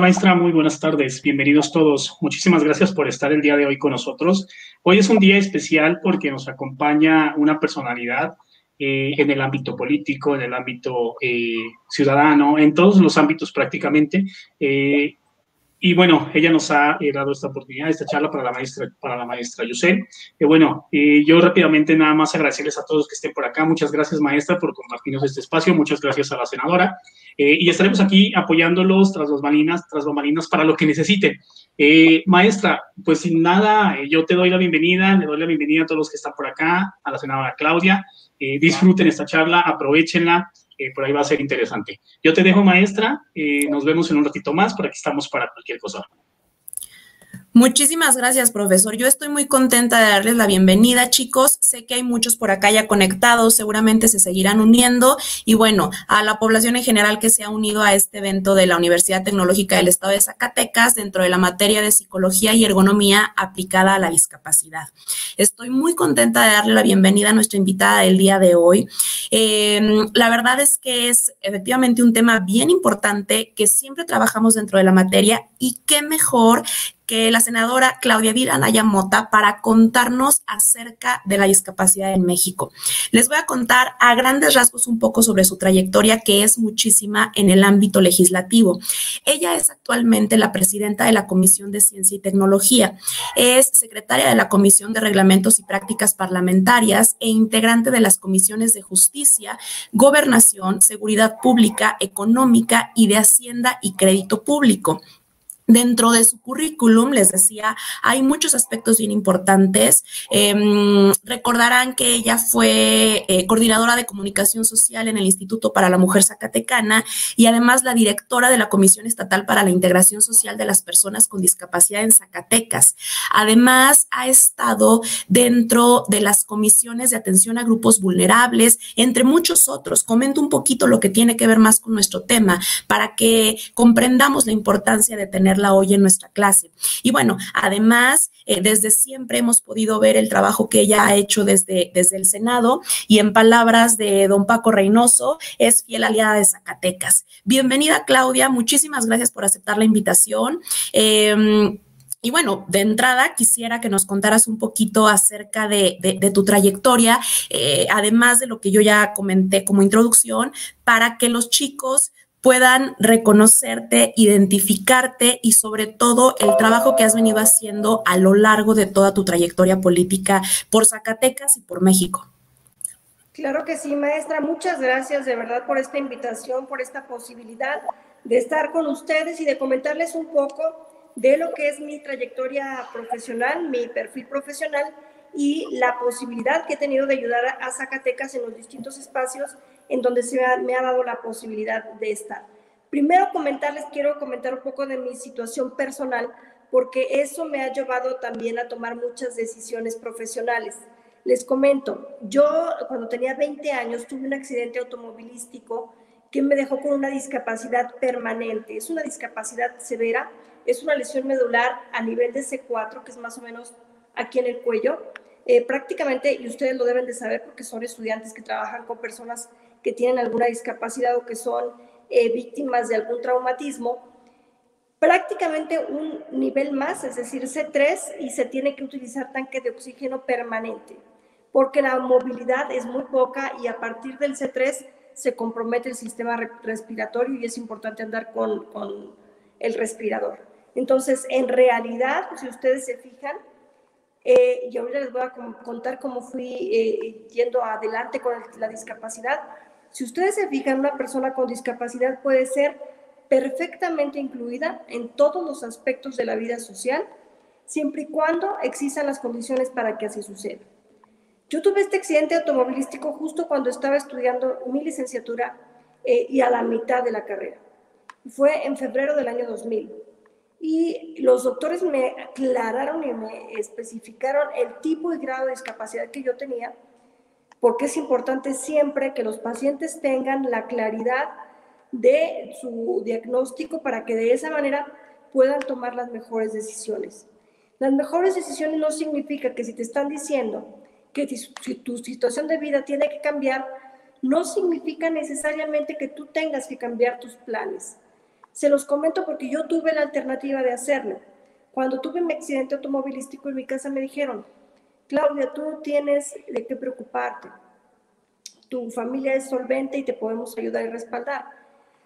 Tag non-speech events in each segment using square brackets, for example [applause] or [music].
Maestra, muy buenas tardes, bienvenidos todos. Muchísimas gracias por estar el día de hoy con nosotros. Hoy es un día especial porque nos acompaña una personalidad eh, en el ámbito político, en el ámbito eh, ciudadano, en todos los ámbitos prácticamente. Eh, y bueno, ella nos ha dado esta oportunidad, esta charla para la maestra, para la maestra Yusel. Y bueno, yo rápidamente nada más agradecerles a todos que estén por acá. Muchas gracias, maestra, por compartirnos este espacio. Muchas gracias a la senadora. Eh, y estaremos aquí apoyándolos tras los balinas, tras bambalinas para lo que necesiten. Eh, maestra, pues sin nada, eh, yo te doy la bienvenida, le doy la bienvenida a todos los que están por acá, a la senadora Claudia. disfruten esta charla, aprovechenla, por ahí va a ser interesante. Yo te dejo, maestra, nos vemos en un ratito más, por aquí estamos para cualquier cosa. Muchísimas gracias, profesor. Yo estoy muy contenta de darles la bienvenida, chicos. Sé que hay muchos por acá ya conectados, seguramente se seguirán uniendo. Y bueno, a la población en general que se ha unido a este evento de la Universidad Tecnológica del Estado de Zacatecas dentro de la materia de psicología y ergonomía aplicada a la discapacidad. Estoy muy contenta de darle la bienvenida a nuestra invitada del día de hoy. Em, la verdad es que es efectivamente un tema bien importante que siempre trabajamos dentro de la materia y qué mejor que la senadora Claudia Viranaya Mota para contarnos acerca de la discapacidad en México. Les voy a contar a grandes rasgos un poco sobre su trayectoria, que es muchísima en el ámbito legislativo. Ella es actualmente la presidenta de la Comisión de Ciencia y Tecnología, es secretaria de la Comisión de Reglamentos y Prácticas Parlamentarias e integrante de las comisiones de Justicia, Gobernación, Seguridad Pública, Económica y de Hacienda y Crédito Público. Dentro de su currículum, les decía, hay muchos aspectos bien importantes. Em, recordarán que ella fue eh, coordinadora de comunicación social en el Instituto para la Mujer Zacatecana y además la directora de la Comisión Estatal para la Integración Social de las Personas con Discapacidad en Zacatecas. Además, ha estado dentro de las comisiones de atención a grupos vulnerables, entre muchos otros. Comento un poquito lo que tiene que ver más con nuestro tema para que comprendamos la importancia de tener la hoy en nuestra clase. Y bueno, además, eh, desde siempre hemos podido ver el trabajo que ella ha hecho desde, desde el Senado y en palabras de don Paco Reynoso, es fiel aliada de Zacatecas. Bienvenida, Claudia. Muchísimas gracias por aceptar la invitación. Em, y bueno, de entrada quisiera que nos contaras un poquito acerca de, tu trayectoria, eh, además de lo que yo ya comenté como introducción, para que los chicos puedan reconocerte, identificarte y sobre todo el trabajo que has venido haciendo a lo largo de toda tu trayectoria política por Zacatecas y por México. Claro que sí, maestra. Muchas gracias de verdad por esta invitación, por esta posibilidad de estar con ustedes y de comentarles un poco de lo que es mi trayectoria profesional, mi perfil profesional y la posibilidad que he tenido de ayudar a Zacatecas en los distintos espacios en donde se me ha dado la posibilidad de estar. Primero comentarles, quiero comentar un poco de mi situación personal, porque eso me ha llevado también a tomar muchas decisiones profesionales. Les comento, yo cuando tenía 20 años tuve un accidente automovilístico que me dejó con una discapacidad permanente. Es una discapacidad severa, es una lesión medular a nivel de C4, que es más o menos aquí en el cuello. Eh, prácticamente, y ustedes lo deben de saber porque son estudiantes que trabajan con personas que tienen alguna discapacidad o que son eh, víctimas de algún traumatismo, prácticamente un nivel más, es decir, C3, y se tiene que utilizar tanque de oxígeno permanente, porque la movilidad es muy poca y a partir del C3 se compromete el sistema respiratorio y es importante andar con, con el respirador. Entonces, en realidad, si ustedes se fijan, eh, y ahorita les voy a contar cómo fui eh, yendo adelante con la discapacidad. Si ustedes se fijan, una persona con discapacidad puede ser perfectamente incluida en todos los aspectos de la vida social, siempre y cuando existan las condiciones para que así suceda. Yo tuve este accidente automovilístico justo cuando estaba estudiando mi licenciatura eh, y a la mitad de la carrera. Fue en febrero del año 2000 y los doctores me aclararon y me especificaron el tipo y grado de discapacidad que yo tenía, porque es importante siempre que los pacientes tengan la claridad de su diagnóstico para que de esa manera puedan tomar las mejores decisiones. Las mejores decisiones no significa que si te están diciendo que tu situación de vida tiene que cambiar, no significa necesariamente que tú tengas que cambiar tus planes Se los comento porque yo tuve la alternativa de hacerlo. Cuando tuve mi accidente automovilístico en mi casa me dijeron, Claudia, tú tienes de qué preocuparte. Tu familia es solvente y te podemos ayudar y respaldar.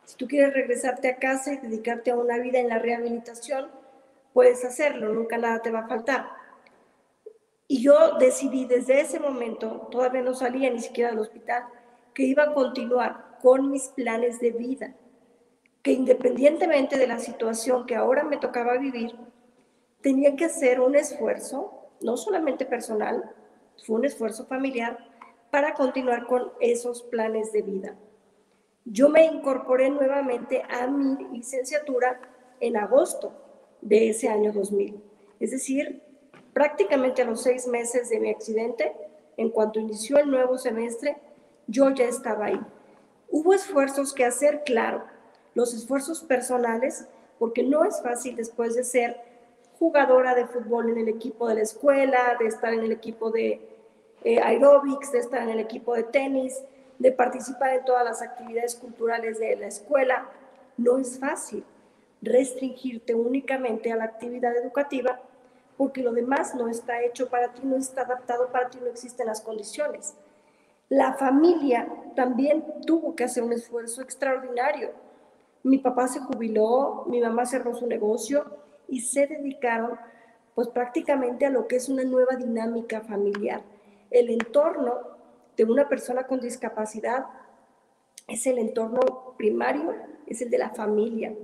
Si tú quieres regresarte a casa y dedicarte a una vida en la rehabilitación, puedes hacerlo, nunca nada te va a faltar. Y yo decidí desde ese momento, todavía no salía ni siquiera del hospital, que iba a continuar con mis planes de vida, que independientemente de la situación que ahora me tocaba vivir, tenía que hacer un esfuerzo, no solamente personal, fue un esfuerzo familiar para continuar con esos planes de vida. Yo me incorporé nuevamente a mi licenciatura en agosto de ese año 2000, es decir, prácticamente a los seis meses de mi accidente, en cuanto inició el nuevo semestre, yo ya estaba ahí. Hubo esfuerzos que hacer, claro, los esfuerzos personales, porque no es fácil después de ser jugadora de fútbol en el equipo de la escuela, de estar en el equipo de eh, aeróbics, de estar en el equipo de tenis, de participar en todas las actividades culturales de la escuela. No es fácil restringirte únicamente a la actividad educativa porque lo demás no está hecho para ti, no está adaptado para ti, no existen las condiciones. La familia también tuvo que hacer un esfuerzo extraordinario. Mi papá se jubiló, mi mamá cerró su negocio y se dedicaron pues prácticamente a lo que es una nueva dinámica familiar. El entorno de una persona con discapacidad es el entorno primario, es el de la familia.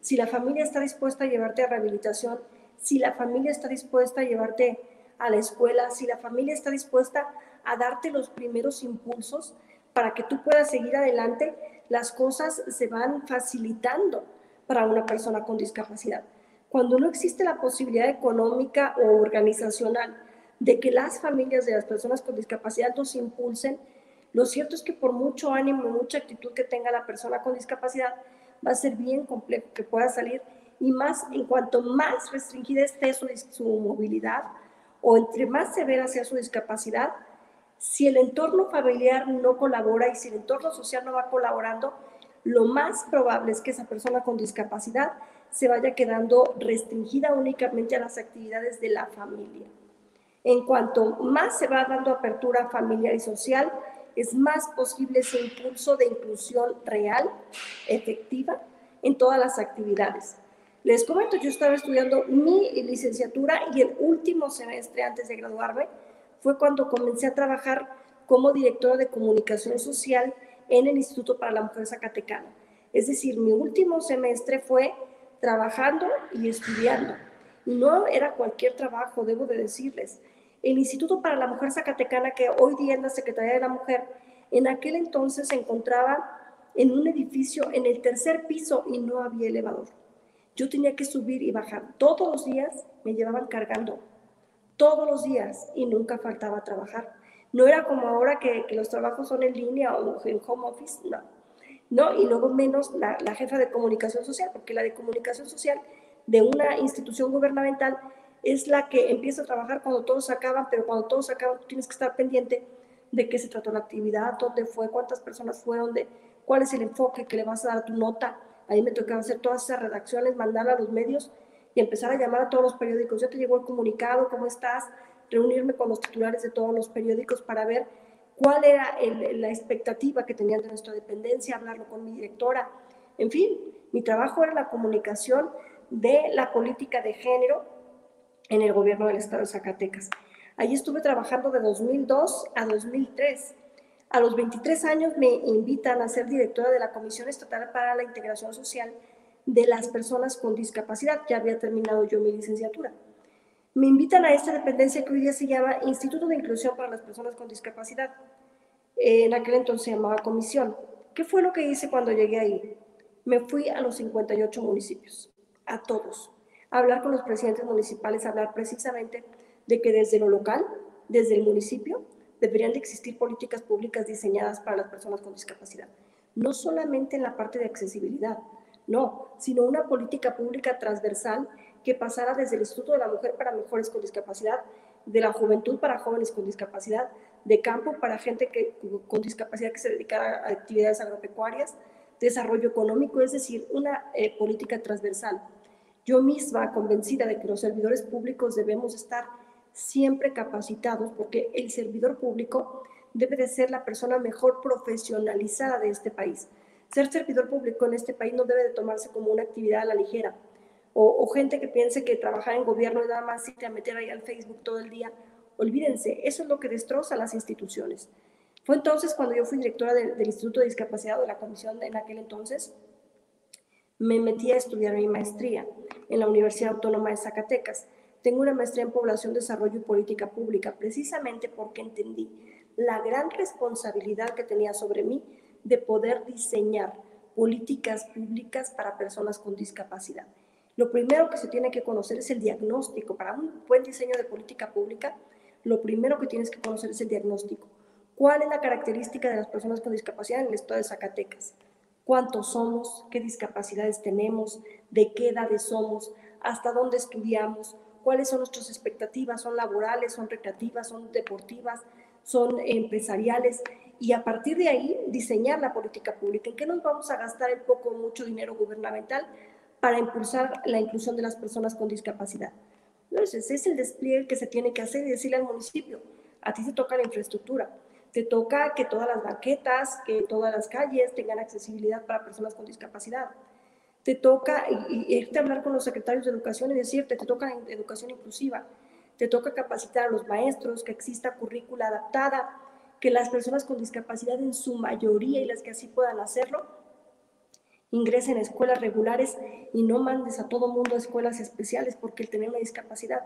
Si la familia está dispuesta a llevarte a rehabilitación, si la familia está dispuesta a llevarte a la escuela, si la familia está dispuesta a darte los primeros impulsos para que tú puedas seguir adelante, las cosas se van facilitando para una persona con discapacidad. Cuando no existe la posibilidad económica o organizacional de que las familias de las personas con discapacidad nos impulsen, lo cierto es que por mucho ánimo y mucha actitud que tenga la persona con discapacidad, va a ser bien complejo que pueda salir y más en cuanto más restringida esté su, su movilidad o entre más severa sea su discapacidad, si el entorno familiar no colabora y si el entorno social no va colaborando, lo más probable es que esa persona con discapacidad se vaya quedando restringida únicamente a las actividades de la familia. En cuanto más se va dando apertura familiar y social, es más posible ese impulso de inclusión real, efectiva, en todas las actividades. Les comento, yo estaba estudiando mi licenciatura y el último semestre antes de graduarme fue cuando comencé a trabajar como directora de comunicación social en el Instituto para la Mujer Zacatecana. Es decir, mi último semestre fue trabajando y estudiando. Y no era cualquier trabajo, debo de decirles. El Instituto para la Mujer Zacatecana, que hoy día es la Secretaría de la Mujer, en aquel entonces se encontraba en un edificio en el tercer piso y no había elevador. Yo tenía que subir y bajar. Todos los días me llevaban cargando, todos los días, y nunca faltaba trabajar. No era como ahora que, los trabajos son en línea o en home office, no. No, y luego menos la, la jefa de comunicación social, porque la de comunicación social de una institución gubernamental es la que empieza a trabajar cuando todos acaban, pero cuando todos acaban tienes que estar pendiente de qué se trató la actividad, dónde fue, cuántas personas fueron, de cuál es el enfoque que le vas a dar a tu nota, Ahí me tocaba hacer todas esas redacciones, mandarla a los medios y empezar a llamar a todos los periódicos. Ya te llegó el comunicado, ¿cómo estás? Reunirme con los titulares de todos los periódicos para ver cuál era la expectativa que tenían de nuestra dependencia, hablarlo con mi directora. En fin, mi trabajo era la comunicación de la política de género en el gobierno del estado de Zacatecas. Allí estuve trabajando de 2002 a 2003 a los 23 años me invitan a ser directora de la Comisión Estatal para la Integración Social de las Personas con Discapacidad. Ya había terminado yo mi licenciatura. Me invitan a esta dependencia que hoy día se llama Instituto de Inclusión para las Personas con Discapacidad. En aquel entonces se llamaba Comisión. ¿Qué fue lo que hice cuando llegué ahí? Me fui a los 58 municipios, a todos, a hablar con los presidentes municipales, a hablar precisamente de que desde lo local, desde el municipio, deberían de existir políticas públicas diseñadas para las personas con discapacidad. No solamente en la parte de accesibilidad, no, sino una política pública transversal que pasara desde el Instituto de la Mujer para Mejores con Discapacidad, de la Juventud para Jóvenes con Discapacidad, de campo para gente que, con discapacidad que se dedicara a actividades agropecuarias, desarrollo económico, es decir, una eh, política transversal. Yo misma convencida de que los servidores públicos debemos estar siempre capacitados porque el servidor público debe de ser la persona mejor profesionalizada de este país. Ser servidor público en este país no debe de tomarse como una actividad a la ligera. O, gente que piense que trabajar en gobierno es nada más irte a meter ahí al Facebook todo el día. Olvídense, eso es lo que destroza las instituciones. Fue entonces cuando yo fui directora del Instituto de Discapacidad de la Comisión en aquel entonces, me metí a estudiar mi maestría en la Universidad Autónoma de Zacatecas. Tengo una maestría en Población, Desarrollo y Política Pública, precisamente porque entendí la gran responsabilidad que tenía sobre mí de poder diseñar políticas públicas para personas con discapacidad. Lo primero que se tiene que conocer es el diagnóstico. Para un buen diseño de política pública, lo primero que tienes que conocer es el diagnóstico. ¿Cuál es la característica de las personas con discapacidad en el estado de Zacatecas? ¿Cuántos somos? ¿Qué discapacidades tenemos? ¿De qué edades somos? ¿Hasta dónde estudiamos? ¿Cuáles son nuestras expectativas? ¿Son laborales? ¿Son recreativas? ¿Son deportivas? ¿Son empresariales? y a partir de ahí diseñar la política pública. ¿En qué nos vamos a gastar el poco o mucho dinero gubernamental para impulsar la inclusión de las personas con discapacidad? Entonces, es el despliegue que se tiene que hacer y decirle al municipio, a ti te toca la infraestructura, te toca que todas las banquetas, que todas las calles tengan accesibilidad para personas con discapacidad. Te toca irte a hablar con los secretarios de educación y decirte, te toca educación inclusiva, te toca capacitar a los maestros, que exista currícula adaptada que las personas con discapacidad en su mayoría y las que así puedan hacerlo, ingresen a escuelas regulares y no mandes a todo mundo a escuelas especiales porque el tener una discapacidad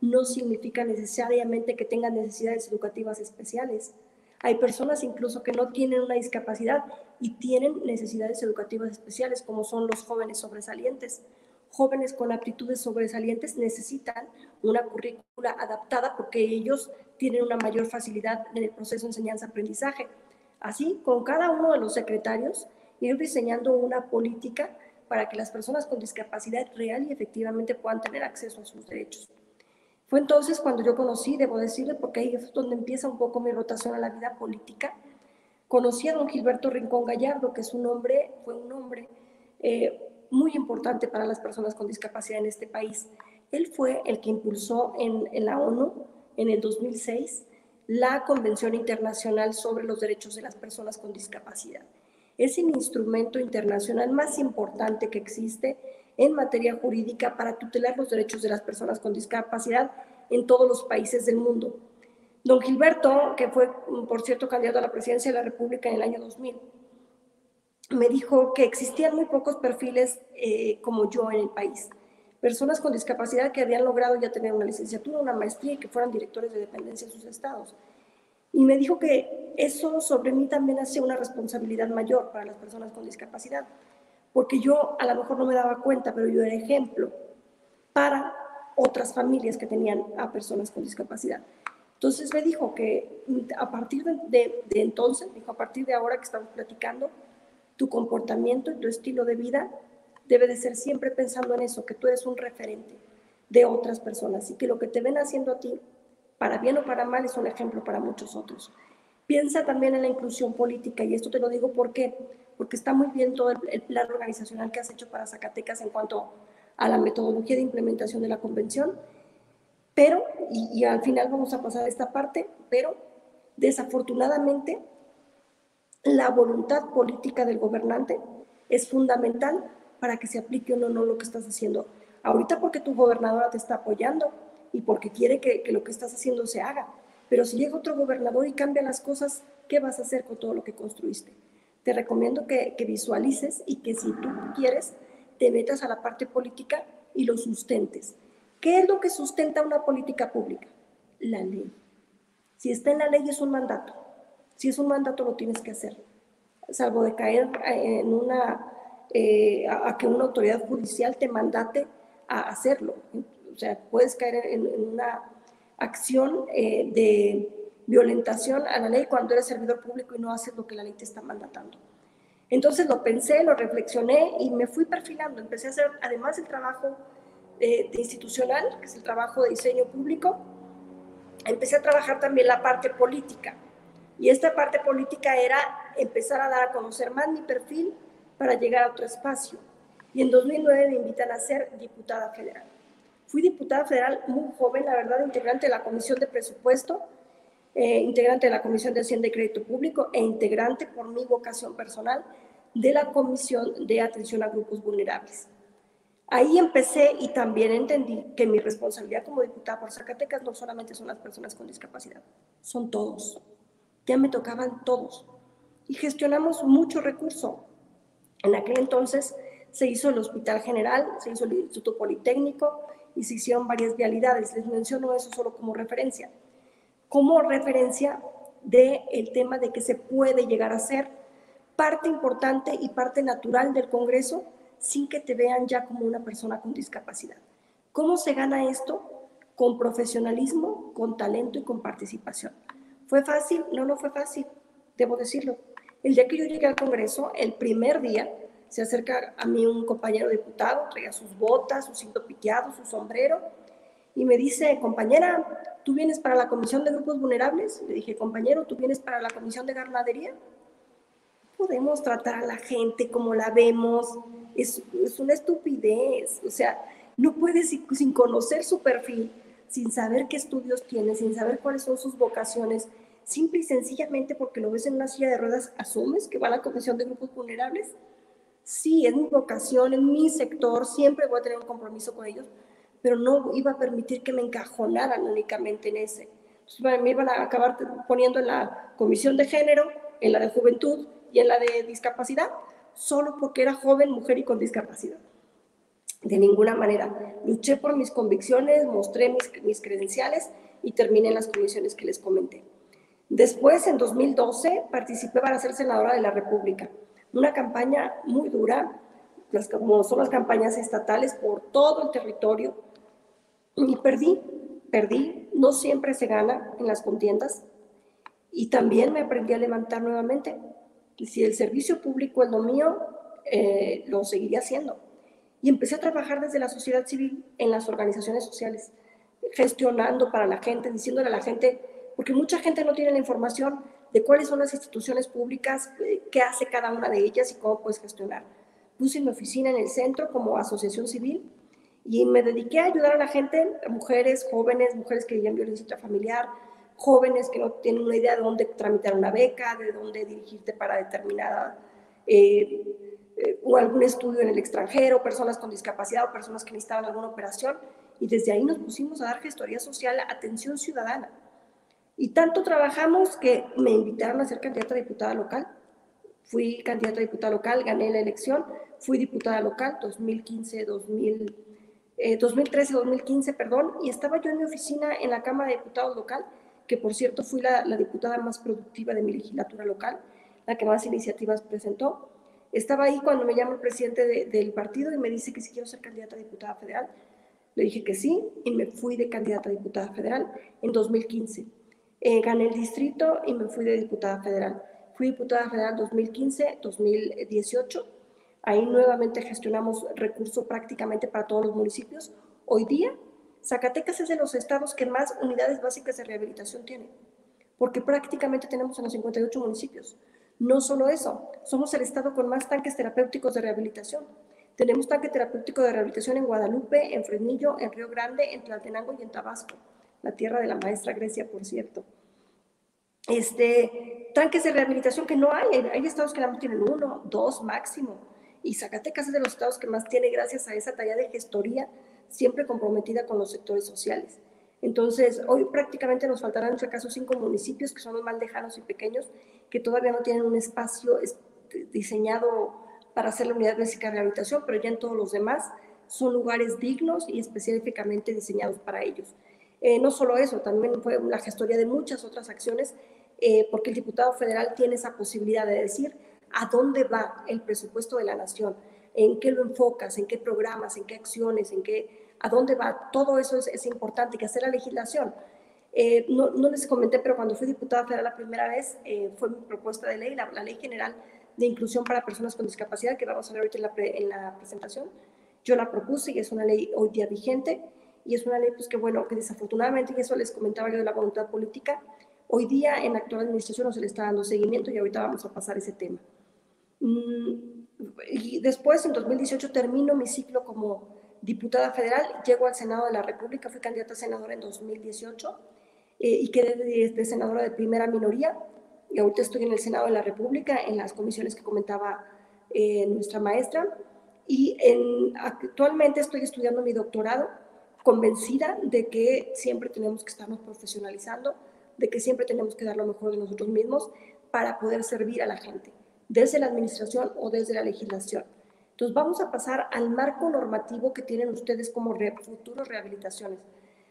no significa necesariamente que tengan necesidades educativas especiales. Hay personas incluso que no tienen una discapacidad y tienen necesidades educativas especiales, como son los jóvenes sobresalientes. Jóvenes con aptitudes sobresalientes necesitan una currícula adaptada porque ellos tienen una mayor facilidad en el proceso de enseñanza-aprendizaje. Así, con cada uno de los secretarios, ir diseñando una política para que las personas con discapacidad real y efectivamente puedan tener acceso a sus derechos. Fue entonces cuando yo conocí, debo decirle, porque ahí es donde empieza un poco mi rotación a la vida política, conocí a don Gilberto Rincón Gallardo, que es un fue un hombre eh, muy importante para las personas con discapacidad en este país. Él fue el que impulsó en, en la ONU en el 2006 la Convención Internacional sobre los Derechos de las Personas con Discapacidad. Es el instrumento internacional más importante que existe en materia jurídica para tutelar los derechos de las personas con discapacidad en todos los países del mundo. Don Gilberto, que fue, por cierto, candidato a la presidencia de la República en el año 2000, me dijo que existían muy pocos perfiles eh, como yo en el país personas con discapacidad que habían logrado ya tener una licenciatura, una maestría y que fueran directores de dependencia en sus estados. Y me dijo que eso sobre mí también hacía una responsabilidad mayor para las personas con discapacidad, porque yo a lo mejor no me daba cuenta, pero yo era ejemplo para otras familias que tenían a personas con discapacidad. Entonces me dijo que a partir de, de, entonces, dijo, a partir de ahora que estamos platicando, tu comportamiento y tu estilo de vida debe de ser siempre pensando en eso, que tú eres un referente de otras personas y que lo que te ven haciendo a ti, para bien o para mal, es un ejemplo para muchos otros. Piensa también en la inclusión política y esto te lo digo porque porque está muy bien todo el, plan organizacional que has hecho para Zacatecas en cuanto a la metodología de implementación de la convención, pero, y, al final vamos a pasar a esta parte, pero desafortunadamente la voluntad política del gobernante es fundamental para que se aplique o no lo que estás haciendo. Ahorita porque tu gobernadora te está apoyando y porque quiere que, lo que estás haciendo se haga. Pero si llega otro gobernador y cambia las cosas, ¿qué vas a hacer con todo lo que construiste? Te recomiendo que, visualices y que si tú quieres, te metas a la parte política y lo sustentes. ¿Qué es lo que sustenta una política pública? La ley. Si está en la ley es un mandato. Si es un mandato lo tienes que hacer. Salvo de caer en una eh, a, que una autoridad judicial te mandate a hacerlo. O sea, puedes caer en, una acción eh, de violentación a la ley cuando eres servidor público y no haces lo que la ley te está mandatando. Entonces lo pensé, lo reflexioné y me fui perfilando. Empecé a hacer, además del trabajo de, de institucional, que es el trabajo de diseño público, empecé a trabajar también la parte política. Y esta parte política era empezar a dar a conocer más mi perfil, para llegar a otro espacio. Y en 2009 me invitan a ser diputada federal. Fui diputada federal muy joven, la verdad, integrante de la Comisión de Presupuesto, eh, integrante de la Comisión de Hacienda y Crédito Público e integrante por mi vocación personal de la Comisión de Atención a Grupos Vulnerables. Ahí empecé y también entendí que mi responsabilidad como diputada por Zacatecas no solamente son las personas con discapacidad, son todos. Ya me tocaban todos. Y gestionamos mucho recurso. En aquel entonces se hizo el Hospital General, se hizo el Instituto Politécnico y se hicieron varias vialidades. Les menciono eso solo como referencia. Como referencia del el tema de que se puede llegar a ser parte importante y parte natural del Congreso sin que te vean ya como una persona con discapacidad. ¿Cómo se gana esto? Con profesionalismo, con talento y con participación. ¿Fue fácil? No, no fue fácil, debo decirlo. El día que yo llegué al Congreso, el primer día, se acerca a mí un compañero diputado, traía sus botas, su cinto piteado, su sombrero, y me dice, compañera, ¿tú vienes para la Comisión de Grupos Vulnerables? Le dije, compañero, ¿tú vienes para la Comisión de Ganadería? Podemos tratar a la gente como la vemos, es, es una estupidez, o sea, no puedes sin conocer su perfil, sin saber qué estudios tiene, sin saber cuáles son sus vocaciones, simple y sencillamente porque lo ves en una silla de ruedas, asumes que va a la Comisión de Grupos Vulnerables sí, es mi vocación, en mi sector, siempre voy a tener un compromiso con ellos, pero no iba a permitir que me encajonaran únicamente en ese. Entonces, iban a acabar poniendo en la comisión de género, en la de juventud y en la de discapacidad, solo porque era joven, mujer y con discapacidad. De ninguna manera. Luché por mis convicciones, mostré mis, mis credenciales y terminé en las comisiones que les comenté. Después, en 2012, participé para ser senadora de la República una campaña muy dura, las, como son las campañas estatales por todo el territorio, y perdí, perdí, no siempre se gana en las contiendas, y también me aprendí a levantar nuevamente. Y si el servicio público es lo mío, eh, lo seguiría haciendo. Y empecé a trabajar desde la sociedad civil en las organizaciones sociales, gestionando para la gente, diciéndole a la gente, porque mucha gente no tiene la información, de cuáles son las instituciones públicas, eh, qué hace cada una de ellas y cómo puedes gestionar. Puse mi oficina en el centro como asociación civil y me dediqué a ayudar a la gente, mujeres, jóvenes, mujeres que vivían violencia familiar, jóvenes que no tienen una idea de dónde tramitar una beca, de dónde dirigirte para determinada eh, eh, o algún estudio en el extranjero, personas con discapacidad o personas que necesitaban alguna operación. Y desde ahí nos pusimos a dar gestoría social, atención ciudadana. Y tanto trabajamos que me invitaron a ser candidata a diputada local. Fui candidata a diputada local, gané la elección, fui diputada local 2015, 2000, 2013, 2015, perdón, y estaba yo en mi oficina en la Cámara de Diputados local, que por cierto fui la, diputada más productiva de mi legislatura local, la que más iniciativas presentó. Estaba ahí cuando me llama el presidente del partido y me dice que si quiero ser candidata a diputada federal. Le dije que sí y me fui de candidata a diputada federal en 2015. Eh, gané el distrito y me fui de diputada federal. Fui diputada federal 2015-2018. Ahí nuevamente gestionamos recursos prácticamente para todos los municipios. Hoy día, Zacatecas es de los estados que más unidades básicas de rehabilitación tiene, porque prácticamente tenemos en los 58 municipios. No solo eso, somos el estado con más tanques terapéuticos de rehabilitación. Tenemos tanque terapéutico de rehabilitación en Guadalupe, en Fresnillo, en Río Grande, en Tlaltenango y en Tabasco la tierra de la maestra Grecia, por cierto. Este, tanques de rehabilitación que no hay, hay estados que nada tienen uno, dos máximo, y Zacatecas es de los estados que más tiene gracias a esa tarea de gestoría siempre comprometida con los sectores sociales. Entonces, hoy prácticamente nos faltarán, en nuestro caso, cinco municipios que son los más lejanos y pequeños, que todavía no tienen un espacio diseñado para hacer la unidad básica de rehabilitación, pero ya en todos los demás son lugares dignos y específicamente diseñados para ellos. Eh, no solo eso, también fue la gestoría de muchas otras acciones, eh, porque el diputado federal tiene esa posibilidad de decir a dónde va el presupuesto de la nación, en qué lo enfocas, en qué programas, en qué acciones, en qué, a dónde va. Todo eso es, es importante, que hacer la legislación. Eh, no, no, les comenté, pero cuando fui diputada federal la primera vez, fue mi propuesta de ley, la, Ley General de Inclusión para Personas con Discapacidad, que vamos a ver ahorita en la, en la presentación. Yo la propuse y es una ley hoy día vigente y es una ley pues que bueno, que desafortunadamente, y eso les comentaba yo de la voluntad política, hoy día en la actual administración no se le está dando seguimiento y ahorita vamos a pasar ese tema. Mm, y después, en 2018, termino mi ciclo como diputada federal, llego al Senado de la República, fui candidata a senadora en 2018 eh, y quedé de, senadora de primera minoría. Y ahorita estoy en el Senado de la República, en las comisiones que comentaba eh, nuestra maestra. Y en, actualmente estoy estudiando mi doctorado, convencida de que siempre tenemos que estarnos profesionalizando, de que siempre tenemos que dar lo mejor de nosotros mismos para poder servir a la gente, desde la administración o desde la legislación. Entonces vamos a pasar al marco normativo que tienen ustedes como futuros rehabilitaciones,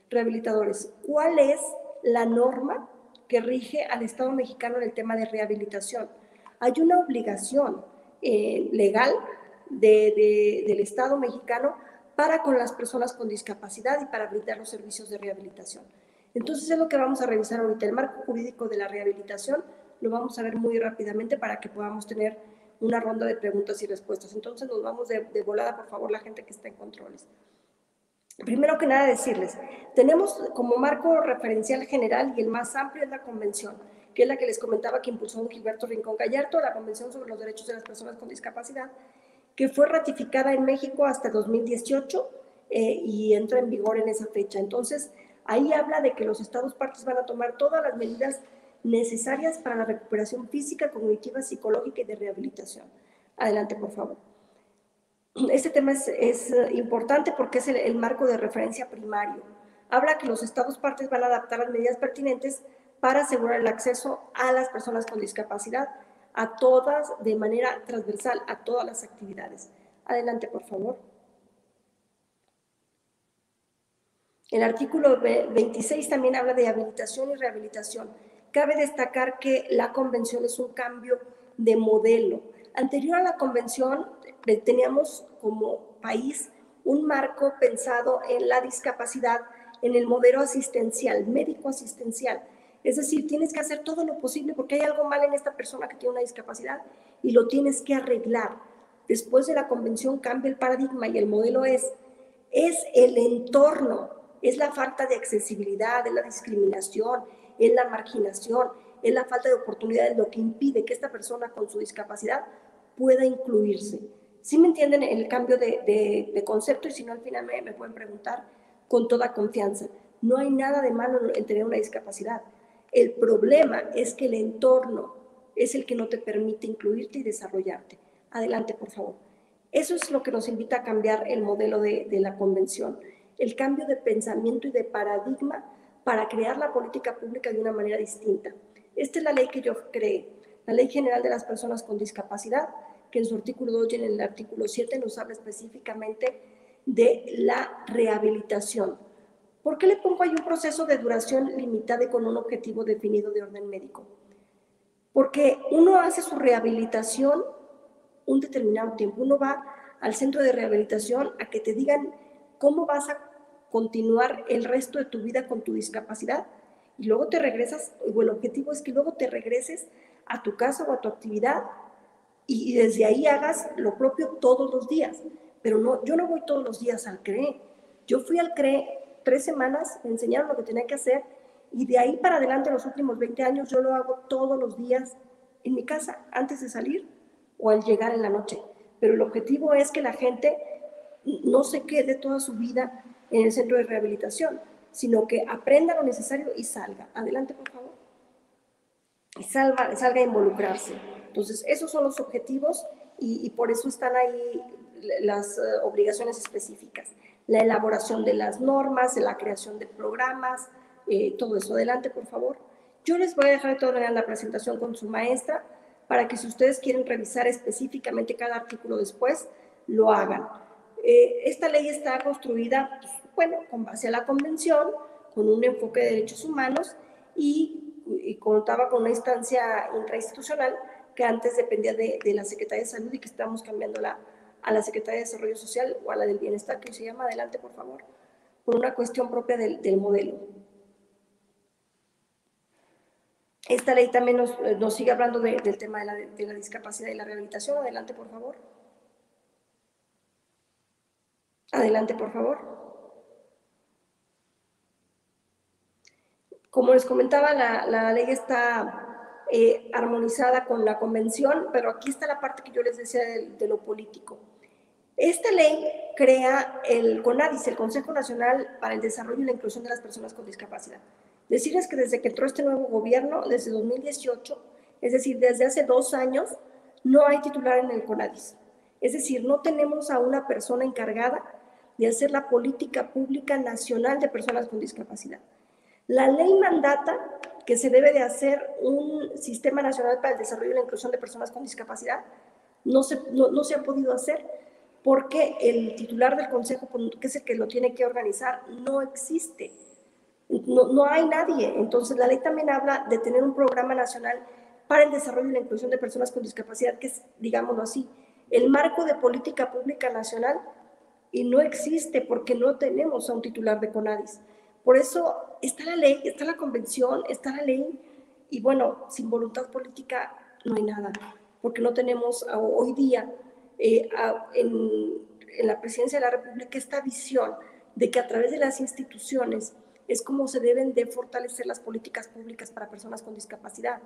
rehabilitadores. ¿Cuál es la norma que rige al Estado mexicano en el tema de rehabilitación? Hay una obligación eh, legal del Estado mexicano para con las personas con discapacidad y para brindar los servicios de rehabilitación. Entonces es lo que vamos a revisar ahorita. El marco jurídico de la rehabilitación lo vamos a ver muy rápidamente para que podamos tener una ronda de preguntas y respuestas. Entonces nos vamos de, volada, por favor, la gente que está en controles. Primero que nada decirles, tenemos como marco referencial general y el más amplio es la convención, que es la que les comentaba que impulsó Gilberto Rincón Gallardo, la Convención sobre los Derechos de las Personas con Discapacidad, que fue ratificada en México hasta 2018 eh, y entra en vigor en esa fecha. Entonces, ahí habla de que los estados partes van a tomar todas las medidas necesarias para la recuperación física, cognitiva, psicológica y de rehabilitación. Adelante, por favor. Este tema es, importante porque es el, marco de referencia primario. Habla que los estados partes van a adaptar las medidas pertinentes para asegurar el acceso a las personas con discapacidad, a todas, de manera transversal, a todas las actividades. Adelante, por favor. El artículo 26 también habla de habilitación y rehabilitación. Cabe destacar que la convención es un cambio de modelo. Anterior a la convención eh, teníamos como país un marco pensado en la discapacidad, en el modelo asistencial, médico asistencial. Es decir, tienes que hacer todo lo posible porque hay algo mal en esta persona que tiene una discapacidad y lo tienes que arreglar. Después de la convención cambia el paradigma y el modelo es, es el entorno, es la falta de accesibilidad, es la discriminación, es la marginación, es la falta de oportunidades lo que impide que esta persona con su discapacidad pueda incluirse. ¿Sí me entienden el cambio de, concepto? Y si no, al final me, me, pueden preguntar con toda confianza. No hay nada de malo en tener una discapacidad. El problema es que el entorno es el que no te permite incluirte y desarrollarte. Adelante, por favor. Eso es lo que nos invita a cambiar el modelo de, la convención. El cambio de pensamiento y de paradigma para crear la política pública de una manera distinta. Esta es la ley que yo creé, la Ley General de las Personas con Discapacidad, que en su artículo 2 y en el artículo 7 nos habla específicamente de la rehabilitación. ¿Por qué le pongo ahí un proceso de duración limitada y con un objetivo definido de orden médico? Porque uno hace su rehabilitación un determinado tiempo. Uno va al centro de rehabilitación a que te digan cómo vas a continuar el resto de tu vida con tu discapacidad y luego te regresas, o el objetivo es que luego te regreses a tu casa o a tu actividad y, desde ahí hagas lo propio todos los días. Pero no, yo no voy todos los días al CRE. Yo fui al CRE tres semanas, me enseñaron lo que tenía que hacer y de ahí para adelante, los últimos 20 años, yo lo hago todos los días en mi casa, antes de salir o al llegar en la noche. Pero el objetivo es que la gente no se quede toda su vida en el centro de rehabilitación, sino que aprenda lo necesario y salga. Adelante, por favor. Y salga, salga a involucrarse. Entonces, esos son los objetivos y, por eso están ahí las eh, obligaciones específicas. La elaboración de las normas, la creación de programas, eh, todo eso. Adelante, por favor. Yo les voy a dejar de la presentación con su maestra para que si ustedes quieren revisar específicamente cada artículo después, lo hagan. Eh, esta ley está construida, pues, bueno, con base a la convención, con un enfoque de derechos humanos y, contaba con una instancia intrainstitucional que antes dependía de, la Secretaría de Salud y que estamos cambiando a la Secretaría de Desarrollo Social o a la del Bienestar, que se llama, adelante por favor, por una cuestión propia del, modelo. Esta ley también nos, sigue hablando del tema de la, de la discapacidad y la rehabilitación. Adelante, por favor. Adelante, por favor. Como les comentaba, la, ley está eh, armonizada con la convención, pero aquí está la parte que yo les decía de, lo político. Esta ley crea el CONADIS, el Consejo Nacional para el Desarrollo y la Inclusión de las Personas con Discapacidad. Decirles que desde que entró este nuevo gobierno, desde 2018, es decir, desde hace dos años, no hay titular en el CONADIS. Es decir, no tenemos a una persona encargada de hacer la política pública nacional de personas con discapacidad. La ley mandata que se debe de hacer un sistema nacional para el desarrollo y la inclusión de personas con discapacidad. No se, no, se ha podido hacer porque el titular del consejo, que es el que lo tiene que organizar, no existe. No, no hay nadie. Entonces, la ley también habla de tener un programa nacional para el desarrollo y la inclusión de personas con discapacidad, que es, digámoslo así, el marco de política pública nacional y no existe porque no tenemos a un titular de CONADIS. Por eso está la ley, está la convención, está la ley, y bueno, sin voluntad política no hay nada, porque no tenemos hoy día eh, en, en la presidencia de la República esta visión de que a través de las instituciones es como se deben de fortalecer las políticas públicas para personas con discapacidad.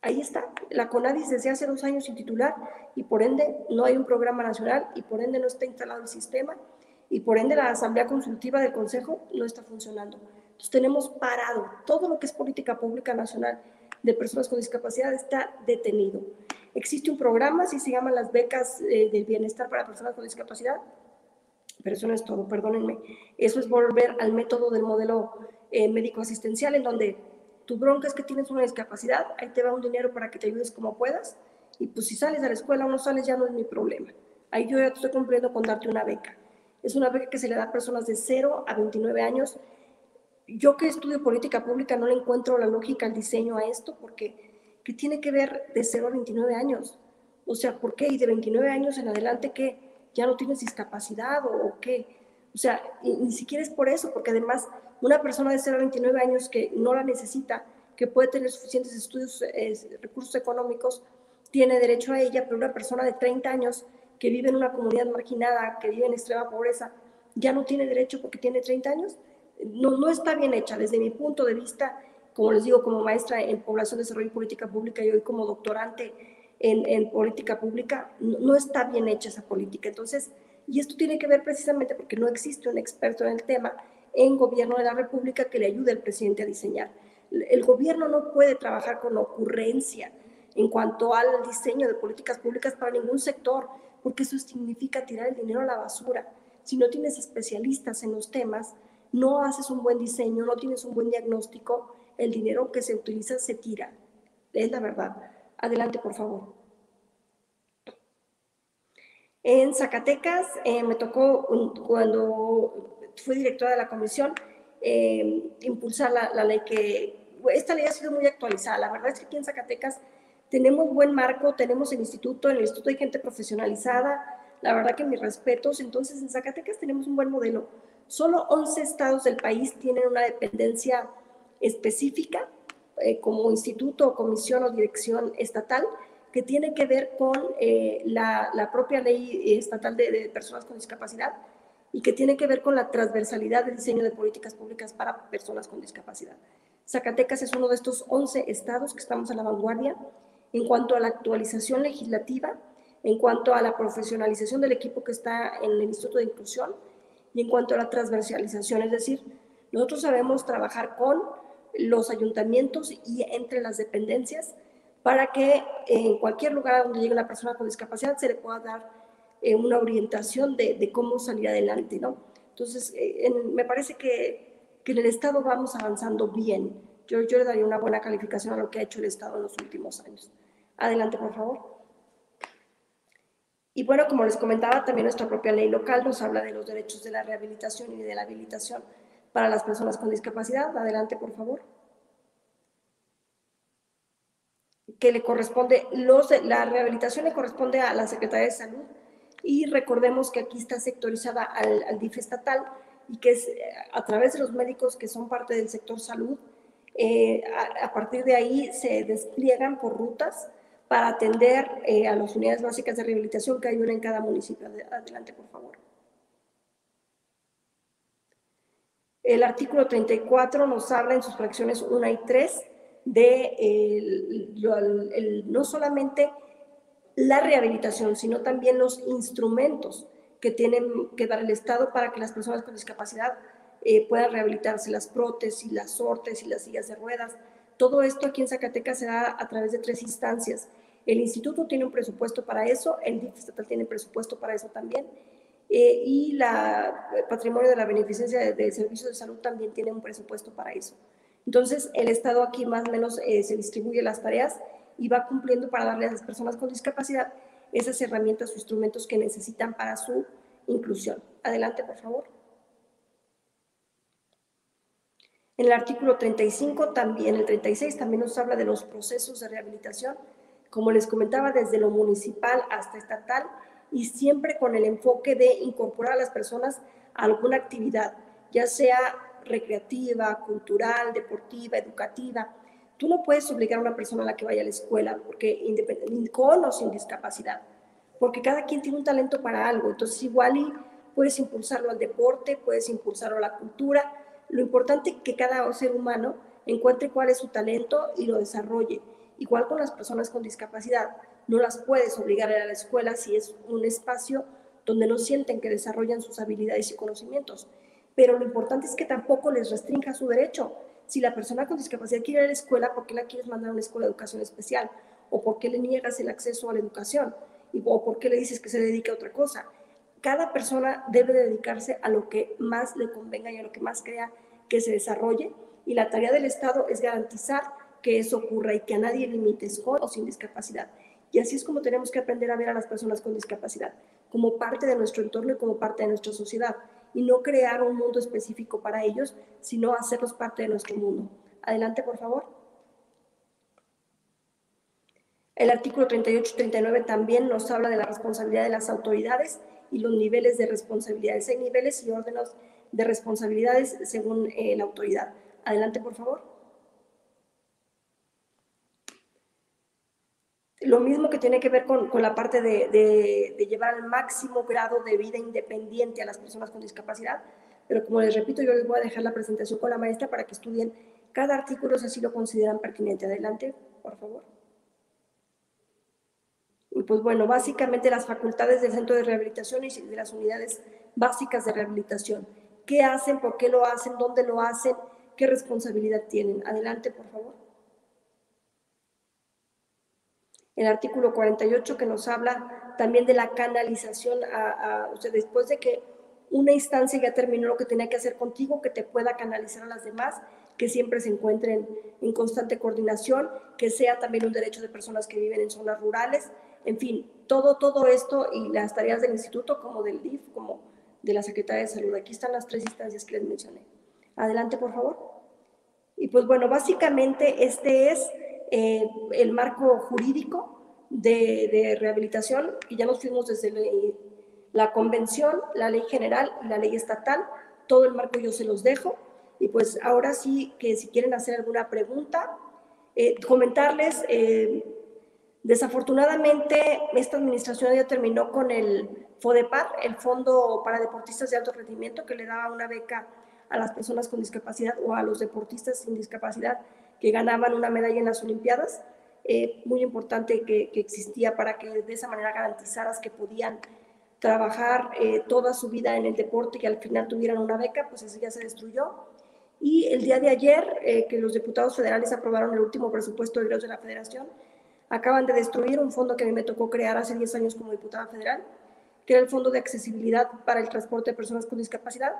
Ahí está, la CONADIS desde hace dos años sin titular y por ende no hay un programa nacional y por ende no está instalado el sistema y por ende la asamblea consultiva del Consejo no está funcionando. Entonces tenemos parado todo lo que es política pública nacional de personas con discapacidad está detenido. Existe un programa, si se llaman las becas eh, del bienestar para personas con discapacidad, pero eso no es todo, perdónenme. Eso es volver al método del modelo eh, médico asistencial, en donde tu bronca es que tienes una discapacidad, ahí te va un dinero para que te ayudes como puedas, y pues si sales a la escuela o no sales ya no es mi problema. Ahí yo ya estoy cumpliendo con darte una beca. Es una beca que se le da a personas de 0 a 29 años. Yo que estudio política pública no le encuentro la lógica al diseño a esto porque ¿qué tiene que ver de 0 a 29 años? O sea, ¿por qué? Y de 29 años en adelante, ¿qué? ¿Ya no tienes discapacidad o, qué? O sea, ni siquiera es por eso, porque además una persona de 0 a 29 años que no la necesita, que puede tener suficientes estudios, recursos económicos, tiene derecho a ella, pero una persona de 30 años que vive en una comunidad marginada, que vive en extrema pobreza, ya no tiene derecho porque tiene 30 años. No, no está bien hecha desde mi punto de vista, como les digo, como maestra en población, desarrollo y política pública y hoy como doctorante en, en política pública, no, no, está bien hecha esa política. Entonces, y esto tiene que ver precisamente porque no existe un experto en el tema en gobierno de la República que le ayude al presidente a diseñar. El gobierno no puede trabajar con ocurrencia en cuanto al diseño de políticas públicas para ningún sector porque eso significa tirar el dinero a la basura. Si no tienes especialistas en los temas, no haces un buen diseño, no tienes un buen diagnóstico, el dinero que se utiliza se tira. Es la verdad. Adelante, por favor. En Zacatecas eh, me tocó, cuando fui directora de la comisión, eh, impulsar la, ley que, esta ley ha sido muy actualizada. La verdad es que aquí en Zacatecas tenemos buen marco, tenemos el instituto, en el instituto hay gente profesionalizada, la verdad que mis respetos, entonces en Zacatecas tenemos un buen modelo. Solo 11 estados del país tienen una dependencia específica eh, como instituto, comisión o dirección estatal que tiene que ver con eh, la, propia ley estatal de, de, personas con discapacidad y que tiene que ver con la transversalidad de diseño de políticas públicas para personas con discapacidad. Zacatecas es uno de estos 11 estados que estamos a la vanguardia en cuanto a la actualización legislativa, en cuanto a la profesionalización del equipo que está en el Instituto de Inclusión y en cuanto a la transversalización, es decir, nosotros sabemos trabajar con los ayuntamientos y entre las dependencias para que en cualquier lugar donde llegue una persona con discapacidad se le pueda dar eh, una orientación de, cómo salir adelante, ¿no? Entonces, eh, me parece que, que en el Estado vamos avanzando bien. Yo, yo le daría una buena calificación a lo que ha hecho el Estado en los últimos años. Adelante, por favor. Y bueno, como les comentaba, también nuestra propia ley local nos habla de los derechos de la rehabilitación y de la habilitación para las personas con discapacidad. Adelante, por favor. Que le corresponde, los, la rehabilitación le corresponde a la Secretaría de Salud y recordemos que aquí está sectorizada al, al DIF estatal y que es eh, a través de los médicos que son parte del sector salud, eh, a, a, partir de ahí se despliegan por rutas para atender eh, a las unidades básicas de rehabilitación que hay una en cada municipio. Adelante, por favor. El artículo 34 nos habla en sus fracciones 1 y 3 de no solamente la rehabilitación, sino también los instrumentos que tienen que dar el Estado para que las personas con discapacidad eh, puedan rehabilitarse, las prótesis, las sortes y las sillas de ruedas. Todo esto aquí en Zacatecas se da a través de tres instancias. El instituto tiene un presupuesto para eso, el DIF estatal tiene presupuesto para eso también, eh, y el patrimonio de la beneficencia de, de, servicios de salud también tiene un presupuesto para eso. Entonces, el Estado aquí más o menos eh, se distribuye las tareas y va cumpliendo para darle a las personas con discapacidad esas herramientas o instrumentos que necesitan para su inclusión. Adelante, por favor. En el artículo 35, también el 36, también nos habla de los procesos de rehabilitación, como les comentaba, desde lo municipal hasta estatal y siempre con el enfoque de incorporar a las personas a alguna actividad, ya sea recreativa, cultural, deportiva, educativa, Tú no puedes obligar a una persona a que vaya a la escuela porque con o sin discapacidad, porque cada quien tiene un talento para algo. Entonces, igual y puedes impulsarlo al deporte, puedes impulsarlo a la cultura. Lo importante es que cada ser humano encuentre cuál es su talento y lo desarrolle. Igual con las personas con discapacidad, no las puedes obligar a ir a la escuela si es un espacio donde no sienten que desarrollan sus habilidades y conocimientos. Pero lo importante es que tampoco les restrinja su derecho si la persona con discapacidad quiere ir a la escuela, ¿por qué la quieres mandar a una escuela de educación especial? ¿O por qué le niegas el acceso a la educación? ¿O por qué le dices que se dedique a otra cosa? Cada persona debe dedicarse a lo que más le convenga y a lo que más crea que se desarrolle. Y la tarea del Estado es garantizar que eso ocurra y que a nadie limites con o sin discapacidad. Y así es como tenemos que aprender a ver a las personas con discapacidad, como parte de nuestro entorno y como parte de nuestra sociedad y no crear un mundo específico para ellos, sino hacerlos parte de nuestro mundo. Adelante, por favor. El artículo 38-39 también nos habla de la responsabilidad de las autoridades y los niveles de responsabilidades. Hay niveles y órdenes de responsabilidades según eh, la autoridad. Adelante, por favor. Lo mismo que tiene que ver con, con la parte de, de, llevar al máximo grado de vida independiente a las personas con discapacidad, pero como les repito, yo les voy a dejar la presentación con la maestra para que estudien cada artículo si así lo consideran pertinente. Adelante, por favor. Y pues bueno, básicamente las facultades del centro de rehabilitación y de las unidades básicas de rehabilitación. ¿Qué hacen? ¿Por qué lo hacen? ¿Dónde lo hacen? ¿Qué responsabilidad tienen? Adelante, por favor. El artículo 48 que nos habla también de la canalización a, sea, después de que una instancia ya terminó lo que tenía que hacer contigo, que te pueda canalizar a las demás, que siempre se encuentren en constante coordinación, que sea también un derecho de personas que viven en zonas rurales, en fin, todo, todo esto y las tareas del instituto como del DIF, como de la Secretaría de Salud. Aquí están las tres instancias que les mencioné. Adelante, por favor. Y pues bueno, básicamente este es eh, el marco jurídico de, rehabilitación, y ya nos fuimos desde la convención, la ley general la ley estatal, todo el marco yo se los dejo, y pues ahora sí que si quieren hacer alguna pregunta, eh, comentarles, eh, desafortunadamente esta administración ya terminó con el FODEPAR, el Fondo para Deportistas de Alto Rendimiento, que le daba una beca a las personas con discapacidad o a los deportistas sin discapacidad que ganaban una medalla en las Olimpiadas. Eh, muy importante que, existía para que de esa manera garantizaras que podían trabajar eh, toda su vida en el deporte y al final tuvieran una beca, pues eso ya se destruyó. Y el día de ayer, eh, que los diputados federales aprobaron el último presupuesto de de la federación, acaban de destruir un fondo que a mí me tocó crear hace 10 años como diputada federal, que era el Fondo de Accesibilidad para el Transporte de Personas con Discapacidad,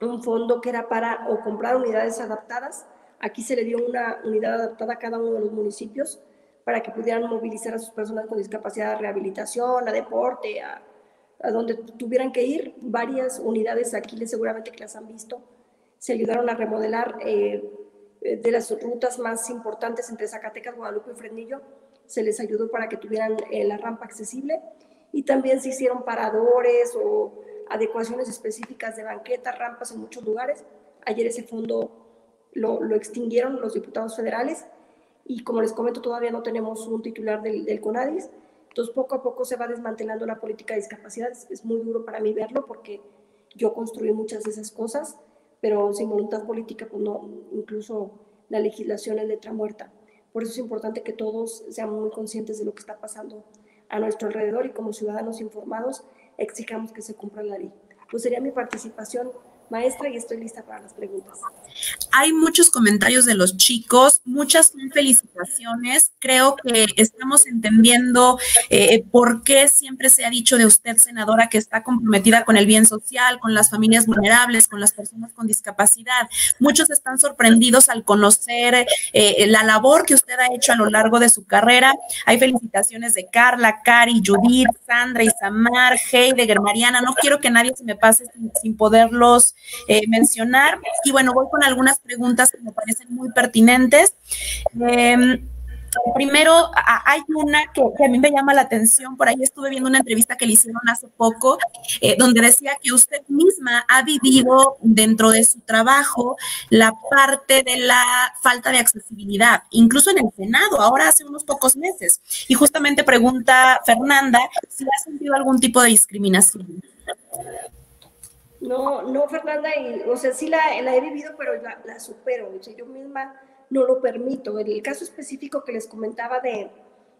un fondo que era para o comprar unidades adaptadas Aquí se le dio una unidad adaptada a cada uno de los municipios para que pudieran movilizar a sus personas con discapacidad a rehabilitación, a deporte, a, donde tuvieran que ir. Varias unidades aquí seguramente que las han visto. Se ayudaron a remodelar eh, de las rutas más importantes entre Zacatecas, Guadalupe y Fresnillo. Se les ayudó para que tuvieran eh, la rampa accesible. Y también se hicieron paradores o adecuaciones específicas de banquetas, rampas en muchos lugares. Ayer ese fondo lo, extinguieron los diputados federales y como les comento todavía no tenemos un titular del, del CONADIS, entonces poco a poco se va desmantelando la política de discapacidad, es, muy duro para mí verlo porque yo construí muchas de esas cosas, pero sin voluntad política pues no, incluso la legislación en letra muerta. Por eso es importante que todos seamos muy conscientes de lo que está pasando a nuestro alrededor y como ciudadanos informados exijamos que se cumpla la ley. Pues sería mi participación maestra y estoy lista para las preguntas. Hay muchos comentarios de los chicos, muchas felicitaciones. Creo que estamos entendiendo eh, por qué siempre se ha dicho de usted, senadora, que está comprometida con el bien social, con las familias vulnerables, con las personas con discapacidad. Muchos están sorprendidos al conocer eh, la labor que usted ha hecho a lo largo de su carrera. Hay felicitaciones de Carla, Cari, Judith, Sandra, Isamar, Heidegger, Mariana. No quiero que nadie se me pase sin poderlos eh, mencionar. Y bueno, voy con algunas preguntas que me parecen muy pertinentes. Em, primero, hay una que, a mí me llama la atención, por ahí estuve viendo una entrevista que le hicieron hace poco, eh, donde decía que usted misma ha vivido dentro de su trabajo la parte de la falta de accesibilidad, incluso en el Senado, ahora hace unos pocos meses. Y justamente pregunta Fernanda si ha sentido algún tipo de discriminación. No, no, Fernanda, y, o sea, sí la, he vivido, pero la, supero, o sea, yo misma no lo permito. El caso específico que les comentaba de,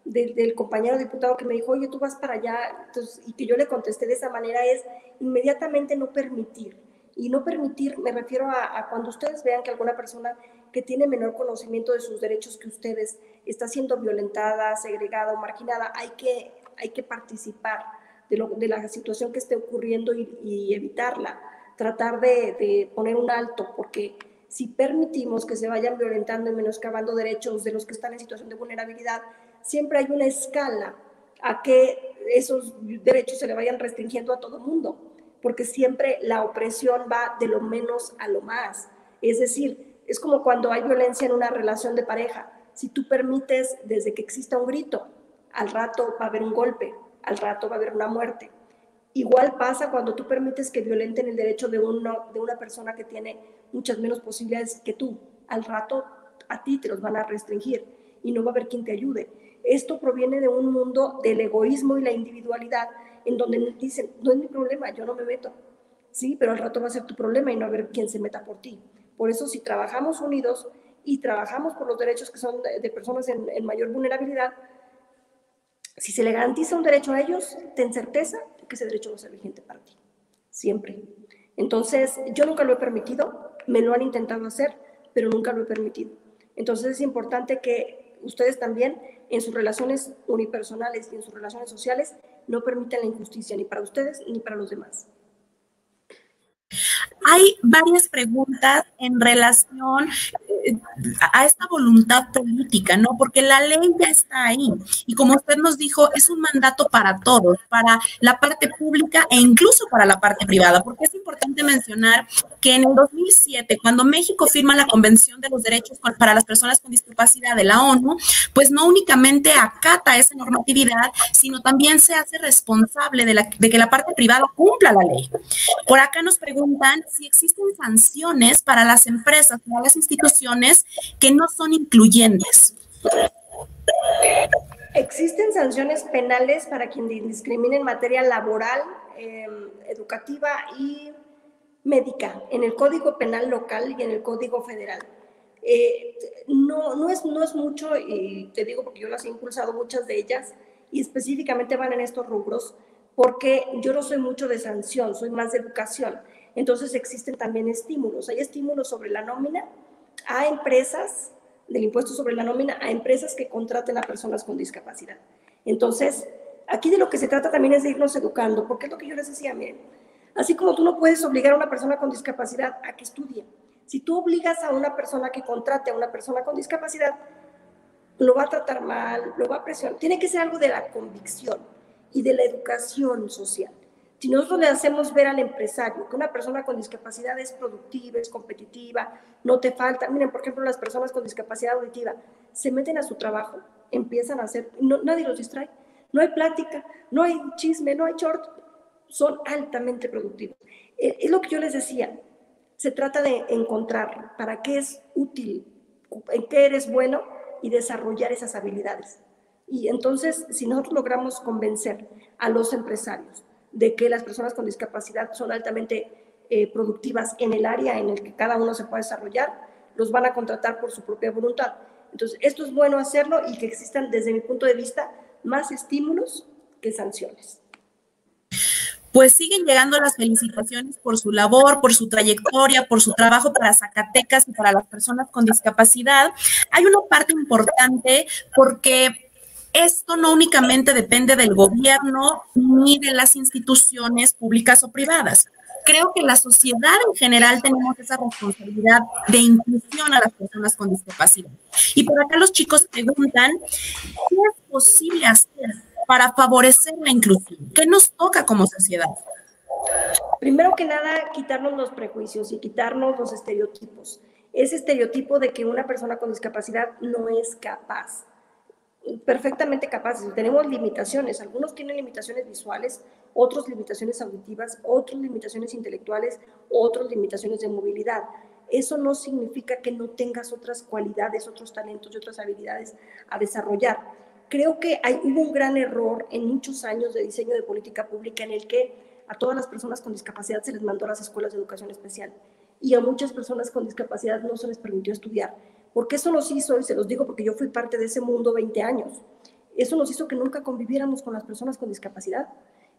del compañero diputado que me dijo, oye, tú vas para allá, y que yo le contesté de esa manera, es inmediatamente no permitir. Y no permitir, me refiero a, a cuando ustedes vean que alguna persona que tiene menor conocimiento de sus derechos que ustedes está siendo violentada, segregada o marginada, hay que, hay que participar de, la situación que esté ocurriendo y, evitarla, tratar de, poner un alto, porque si permitimos que se vayan violentando y menoscabando derechos de los que están en situación de vulnerabilidad, siempre hay una escala a que esos derechos se le vayan restringiendo a todo mundo, porque siempre la opresión va de lo menos a lo más. Es decir, es como cuando hay violencia en una relación de pareja. Si tú permites desde que exista un grito, al rato va a haber un golpe, al rato va a haber una muerte. Igual pasa cuando tú permites que violenten el derecho de, uno, de una persona que tiene muchas menos posibilidades que tú. Al rato a ti te los van a restringir y no va a haber quien te ayude. Esto proviene de un mundo del egoísmo y la individualidad, en donde dicen, no es mi problema, yo no me meto. Sí, pero al rato va a ser tu problema y no va a haber quien se meta por ti. Por eso si trabajamos unidos y trabajamos por los derechos que son de, personas en, en mayor vulnerabilidad, si se le garantiza un derecho a ellos, ten certeza que ese derecho va a ser vigente para ti, siempre. Entonces, yo nunca lo he permitido, me lo han intentado hacer, pero nunca lo he permitido. Entonces, es importante que ustedes también, en sus relaciones unipersonales y en sus relaciones sociales, no permitan la injusticia ni para ustedes ni para los demás. Hay varias preguntas en relación a esta voluntad política, ¿no? Porque la ley ya está ahí. Y como usted nos dijo, es un mandato para todos, para la parte pública e incluso para la parte privada, porque es importante mencionar que en el 2007, cuando México firma la Convención de los Derechos para las Personas con Discapacidad de la ONU, pues no únicamente acata esa normatividad, sino también se hace responsable de, que la parte privada cumpla la ley. Por acá nos preguntan si existen sanciones para las empresas, para las instituciones, que no son incluyentes. Existen sanciones penales para quien discrimine en materia laboral, em, educativa y médica en el Código Penal local y en el Código Federal. Eh, no, no, es, no es mucho, y te digo porque yo las he impulsado muchas de ellas, y específicamente van en estos rubros, porque yo no soy mucho de sanción, soy más de educación. Entonces existen también estímulos. Hay estímulos sobre la nómina, a empresas del impuesto sobre la nómina a empresas que contraten a personas con discapacidad. Entonces, aquí de lo que se trata también es de irnos educando, porque es lo que yo les decía, miren, así como tú no puedes obligar a una persona con discapacidad a que estudie, si tú obligas a una persona que contrate a una persona con discapacidad, lo va a tratar mal, lo va a presionar. Tiene que ser algo de la convicción y de la educación social. Si nosotros le hacemos ver al empresario que una persona con discapacidad es productiva, es competitiva, no te falta, miren, por ejemplo, las personas con discapacidad auditiva se meten a su trabajo, empiezan a hacer, nadie los distrae, no hay plática, no hay chisme, no hay short, son altamente productivos. Eh, es lo que yo les decía, se trata de encontrar para qué es útil, en qué eres bueno y desarrollar esas habilidades. Y entonces, si nosotros logramos convencer a los empresarios, de que las personas con discapacidad son altamente eh, productivas en el área en el que cada uno se puede desarrollar, los van a contratar por su propia voluntad. Entonces, esto es bueno hacerlo y que existan, desde mi punto de vista, más estímulos que sanciones pues siguen llegando las felicitaciones por su labor, por su trayectoria, por su trabajo para Zacatecas y para las personas con discapacidad. Hay una parte importante porque esto no únicamente depende del gobierno ni de las instituciones públicas o privadas. Creo que la sociedad en general tenemos esa responsabilidad de inclusión a las personas con discapacidad. Y por acá los chicos preguntan, ¿qué es posible hacer para favorecer la inclusión? ¿Qué nos toca como sociedad? Primero que nada, quitarnos los prejuicios y quitarnos los estereotipos. Ese estereotipo de que una persona con discapacidad no es capaz, perfectamente capaz. Tenemos limitaciones, algunos tienen limitaciones visuales, otros limitaciones auditivas, otros limitaciones intelectuales, otros limitaciones de movilidad. Eso no significa que no tengas otras cualidades, otros talentos y otras habilidades a desarrollar creo que hay, hubo un gran error en muchos años de diseño de política pública en el que a todas las personas con discapacidad se les mandó a las escuelas de educación especial y a muchas personas con discapacidad no se les permitió estudiar. Porque eso nos hizo, y se los digo porque yo fui parte de ese mundo 20 años, eso nos hizo que nunca conviviéramos con las personas con discapacidad.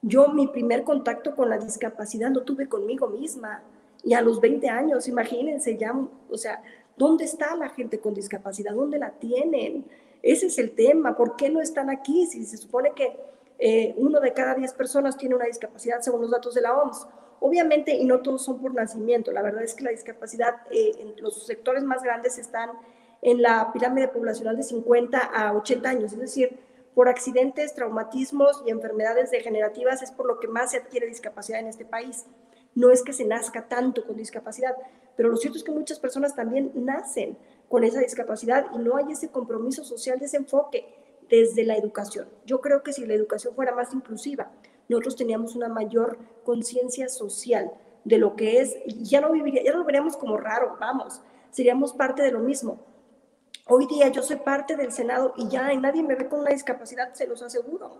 Yo mi primer contacto con la discapacidad lo tuve conmigo misma y a los 20 años, imagínense ya, o sea, ¿dónde está la gente con discapacidad? ¿Dónde la tienen? Ese es el tema. ¿Por qué no están aquí? Si se supone que eh, uno de cada diez personas tiene una discapacidad según los datos de la OMS. Obviamente, y no todos son por nacimiento, la verdad es que la discapacidad eh, en los sectores más grandes están en la pirámide poblacional de 50 a 80 años, es decir, por accidentes, traumatismos y enfermedades degenerativas es por lo que más se adquiere discapacidad en este país. No es que se nazca tanto con discapacidad, pero lo cierto es que muchas personas también nacen con esa discapacidad y no hay ese compromiso social, ese enfoque desde la educación. Yo creo que si la educación fuera más inclusiva, nosotros teníamos una mayor conciencia social de lo que es, ya no viviría, ya no lo veríamos como raro, vamos, seríamos parte de lo mismo. Hoy día yo soy parte del Senado y ya nadie me ve con una discapacidad, se los aseguro.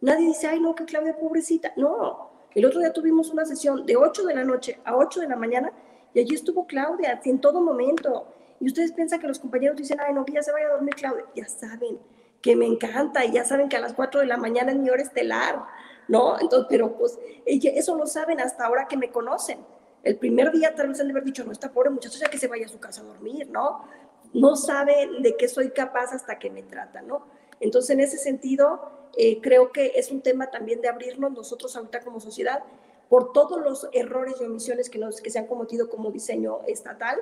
Nadie dice, ay, no, que Claudia, pobrecita. No, el otro día tuvimos una sesión de 8 de la noche a 8 de la mañana y allí estuvo Claudia en todo momento y ustedes piensan que los compañeros dicen, ay, no, que ya se vaya a dormir Claudia. Ya saben que me encanta y ya saben que a las 4 de la mañana es mi hora estelar, ¿no? Entonces, pero pues eso lo saben hasta ahora que me conocen. El primer día tal vez han de haber dicho, no, está pobre muchacho, ya que se vaya a su casa a dormir, ¿no? No saben de qué soy capaz hasta que me tratan, ¿no? Entonces, en ese sentido, eh, creo que es un tema también de abrirnos nosotros ahorita como sociedad por todos los errores y omisiones que, nos, que se han cometido como diseño estatal,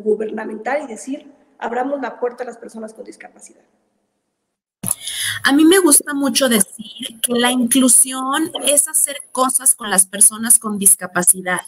gubernamental y decir, abramos la puerta a las personas con discapacidad. A mí me gusta mucho decir que la inclusión es hacer cosas con las personas con discapacidad,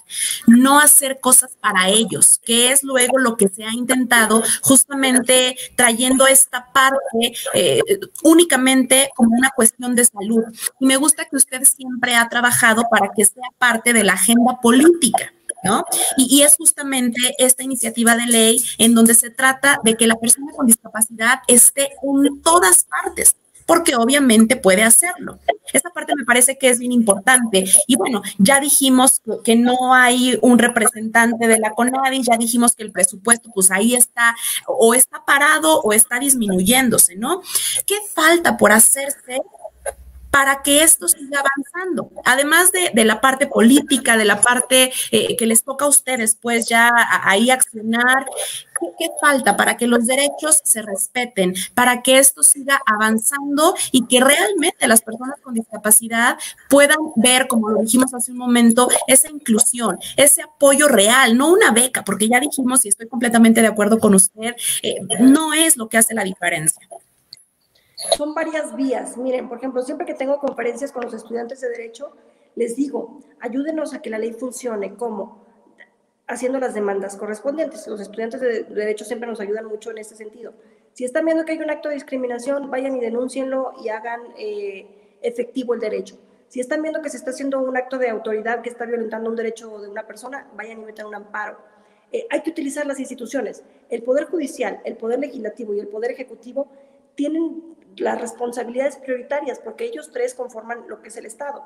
no hacer cosas para ellos, que es luego lo que se ha intentado justamente trayendo esta parte eh, únicamente como una cuestión de salud. Y me gusta que usted siempre ha trabajado para que sea parte de la agenda política. ¿No? Y, es justamente esta iniciativa de ley en donde se trata de que la persona con discapacidad esté en todas partes, porque obviamente puede hacerlo. Esta parte me parece que es bien importante. Y bueno, ya dijimos que no hay un representante de la CONADI, ya dijimos que el presupuesto, pues ahí está, o está parado o está disminuyéndose, ¿no? ¿Qué falta por hacerse para que esto siga avanzando. Además de, la parte política, de la parte eh, que les toca a ustedes, pues ya ahí accionar, ¿qué, falta para que los derechos se respeten, para que esto siga avanzando y que realmente las personas con discapacidad puedan ver, como lo dijimos hace un momento, esa inclusión, ese apoyo real, no una beca, porque ya dijimos y estoy completamente de acuerdo con usted, eh, no es lo que hace la diferencia son varias vías. Miren, por ejemplo, siempre que tengo conferencias con los estudiantes de Derecho, les digo, ayúdenos a que la ley funcione. ¿Cómo? Haciendo las demandas correspondientes. Los estudiantes de Derecho siempre nos ayudan mucho en este sentido. Si están viendo que hay un acto de discriminación, vayan y denúncienlo y hagan eh, efectivo el derecho. Si están viendo que se está haciendo un acto de autoridad que está violentando un derecho de una persona, vayan y metan un amparo. Eh, hay que utilizar las instituciones. El Poder Judicial, el Poder Legislativo y el Poder Ejecutivo tienen las responsabilidades prioritarias, porque ellos tres conforman lo que es el Estado.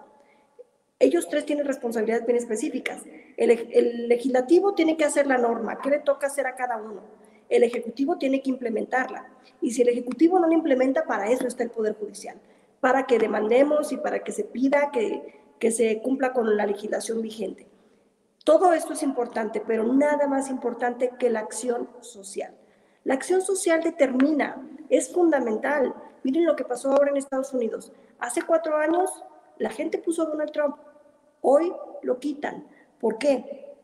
ellos tres tienen responsabilidades bien específicas. El, el, legislativo tiene que hacer la norma, ¿qué le toca hacer a cada uno? El ejecutivo tiene que implementarla. Y si el ejecutivo no la implementa, para eso está el Poder Judicial, para que demandemos y para que se pida que, que se cumpla con la legislación vigente. Todo esto es importante, pero nada más importante que la acción social. La acción social determina, es fundamental. Miren lo que pasó ahora en Estados Unidos. Hace cuatro años la gente puso a Donald Trump. Hoy lo quitan. ¿Por qué?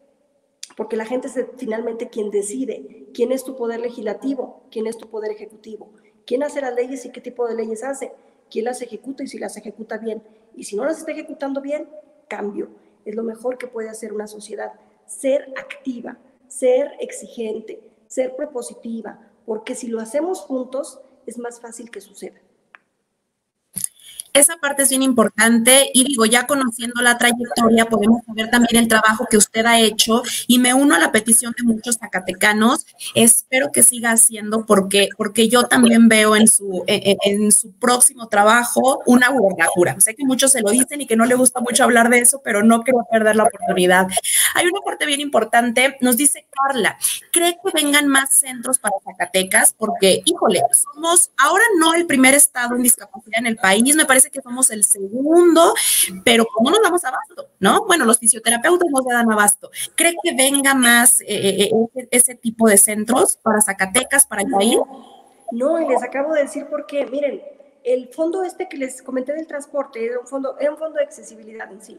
Porque la gente es finalmente quien decide quién es tu poder legislativo, quién es tu poder ejecutivo, quién hace las leyes y qué tipo de leyes hace, quién las ejecuta y si las ejecuta bien. Y si no las está ejecutando bien, cambio. Es lo mejor que puede hacer una sociedad. Ser activa, ser exigente, ser propositiva, porque si lo hacemos juntos, es más fácil que suceda. Esa parte es bien importante y digo, ya conociendo la trayectoria, podemos ver también el trabajo que usted ha hecho y me uno a la petición de muchos zacatecanos. Espero que siga haciendo porque, porque yo también veo en su, en, su próximo trabajo una gubernatura. Sé que muchos se lo dicen y que no le gusta mucho hablar de eso, pero no quiero perder la oportunidad. Hay una parte bien importante, nos dice Carla, ¿cree que vengan más centros para Zacatecas? Porque, híjole, somos ahora no el primer estado en discapacidad en el país, me parece que somos el segundo, pero ¿cómo nos damos abasto? ¿No? Bueno, los fisioterapeutas no se dan abasto. ¿Cree que venga más eh, eh, eh, ese tipo de centros para Zacatecas, para país? No, y les acabo de decir porque, miren, el fondo este que les comenté del transporte era un fondo, era un fondo de accesibilidad en sí.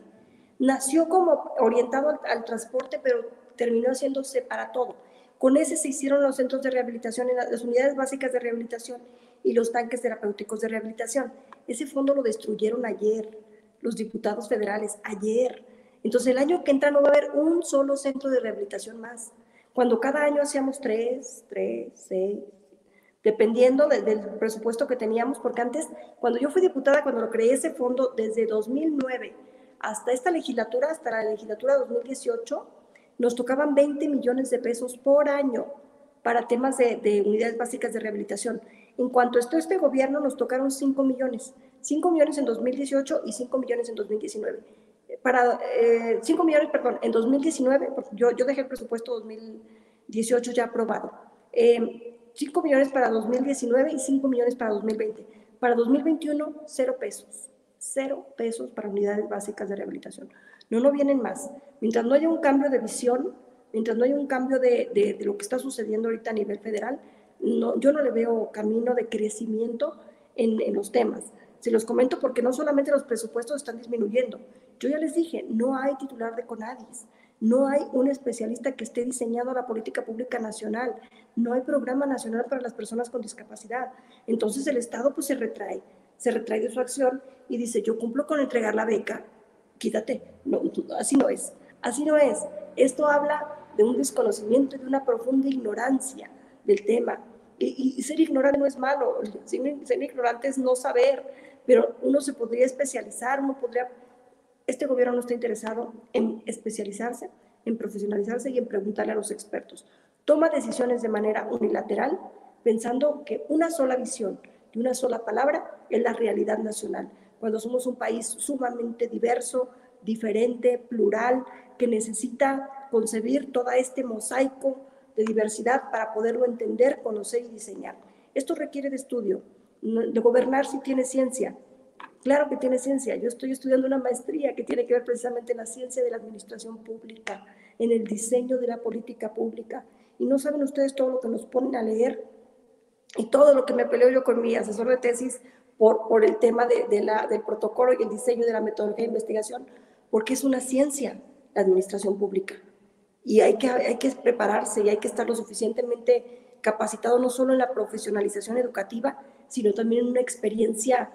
Nació como orientado al, al transporte, pero terminó haciéndose para todo. Con ese se hicieron los centros de rehabilitación, las unidades básicas de rehabilitación y los tanques terapéuticos de rehabilitación. Ese fondo lo destruyeron ayer los diputados federales, ayer. Entonces el año que entra no va a haber un solo centro de rehabilitación más. Cuando cada año hacíamos tres, tres, seis, dependiendo del presupuesto que teníamos, porque antes, cuando yo fui diputada, cuando lo creé ese fondo, desde 2009 hasta esta legislatura, hasta la legislatura 2018, nos tocaban 20 millones de pesos por año para temas de, de unidades básicas de rehabilitación. En cuanto a este gobierno, nos tocaron 5 millones. 5 millones en 2018 y 5 millones en 2019. Para, eh, 5 millones, perdón, en 2019, yo, yo dejé el presupuesto 2018 ya aprobado. Eh, 5 millones para 2019 y 5 millones para 2020. Para 2021, cero pesos. Cero pesos para unidades básicas de rehabilitación. No, no vienen más. Mientras no haya un cambio de visión, mientras no haya un cambio de, de, de lo que está sucediendo ahorita a nivel federal, no, yo no le veo camino de crecimiento en, los temas. Se los comento porque no solamente los presupuestos están disminuyendo. Yo ya les dije, no hay titular de CONADIS, no hay un especialista que esté diseñado a la política pública nacional, no hay programa nacional para las personas con discapacidad. Entonces el Estado pues se retrae, se retrae de su acción y dice, yo cumplo con entregar la beca, quítate. No, así no es, así no es. Esto habla de un desconocimiento y de una profunda ignorancia del tema. Y, ser ignorante no es malo, [laughs] ser, ignorante es no saber, pero uno se podría especializar, uno podría... Este gobierno no está interesado en especializarse, en profesionalizarse y en preguntarle a los expertos. Toma decisiones de manera unilateral, pensando que una sola visión y una sola palabra es la realidad nacional, cuando somos un país sumamente diverso, diferente, plural, que necesita concebir todo este mosaico de diversidad para poderlo entender, conocer y diseñar. Esto requiere de estudio. De gobernar si tiene ciencia. Claro que tiene ciencia. Yo estoy estudiando una maestría que tiene que ver precisamente en la ciencia de la administración pública, en el diseño de la política pública. Y no saben ustedes todo lo que nos ponen a leer y todo lo que me peleo yo con mi asesor de tesis por, por el tema de la, del protocolo y el diseño de la metodología de investigación, porque es una ciencia la administración pública y hay que, hay que prepararse y hay que estar lo suficientemente capacitado no solo en la profesionalización educativa, sino también en una experiencia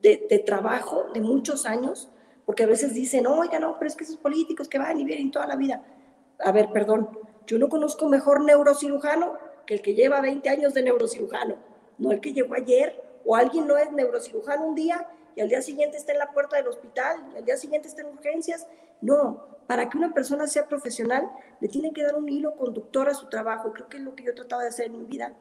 de, trabajo de muchos años, porque a veces dicen, oiga, no, pero es que esos políticos que van y vienen toda la vida. A ver, perdón, yo no conozco mejor neurocirujano que el que lleva 20 años de neurocirujano, no el que llegó ayer, o alguien no es neurocirujano un día y al día siguiente está en la puerta del hospital, y al día siguiente está en urgencias. No, para que una persona sea profesional, le tiene que dar un hilo conductor a su trabajo. Creo que es lo que yo trataba de hacer en mi vida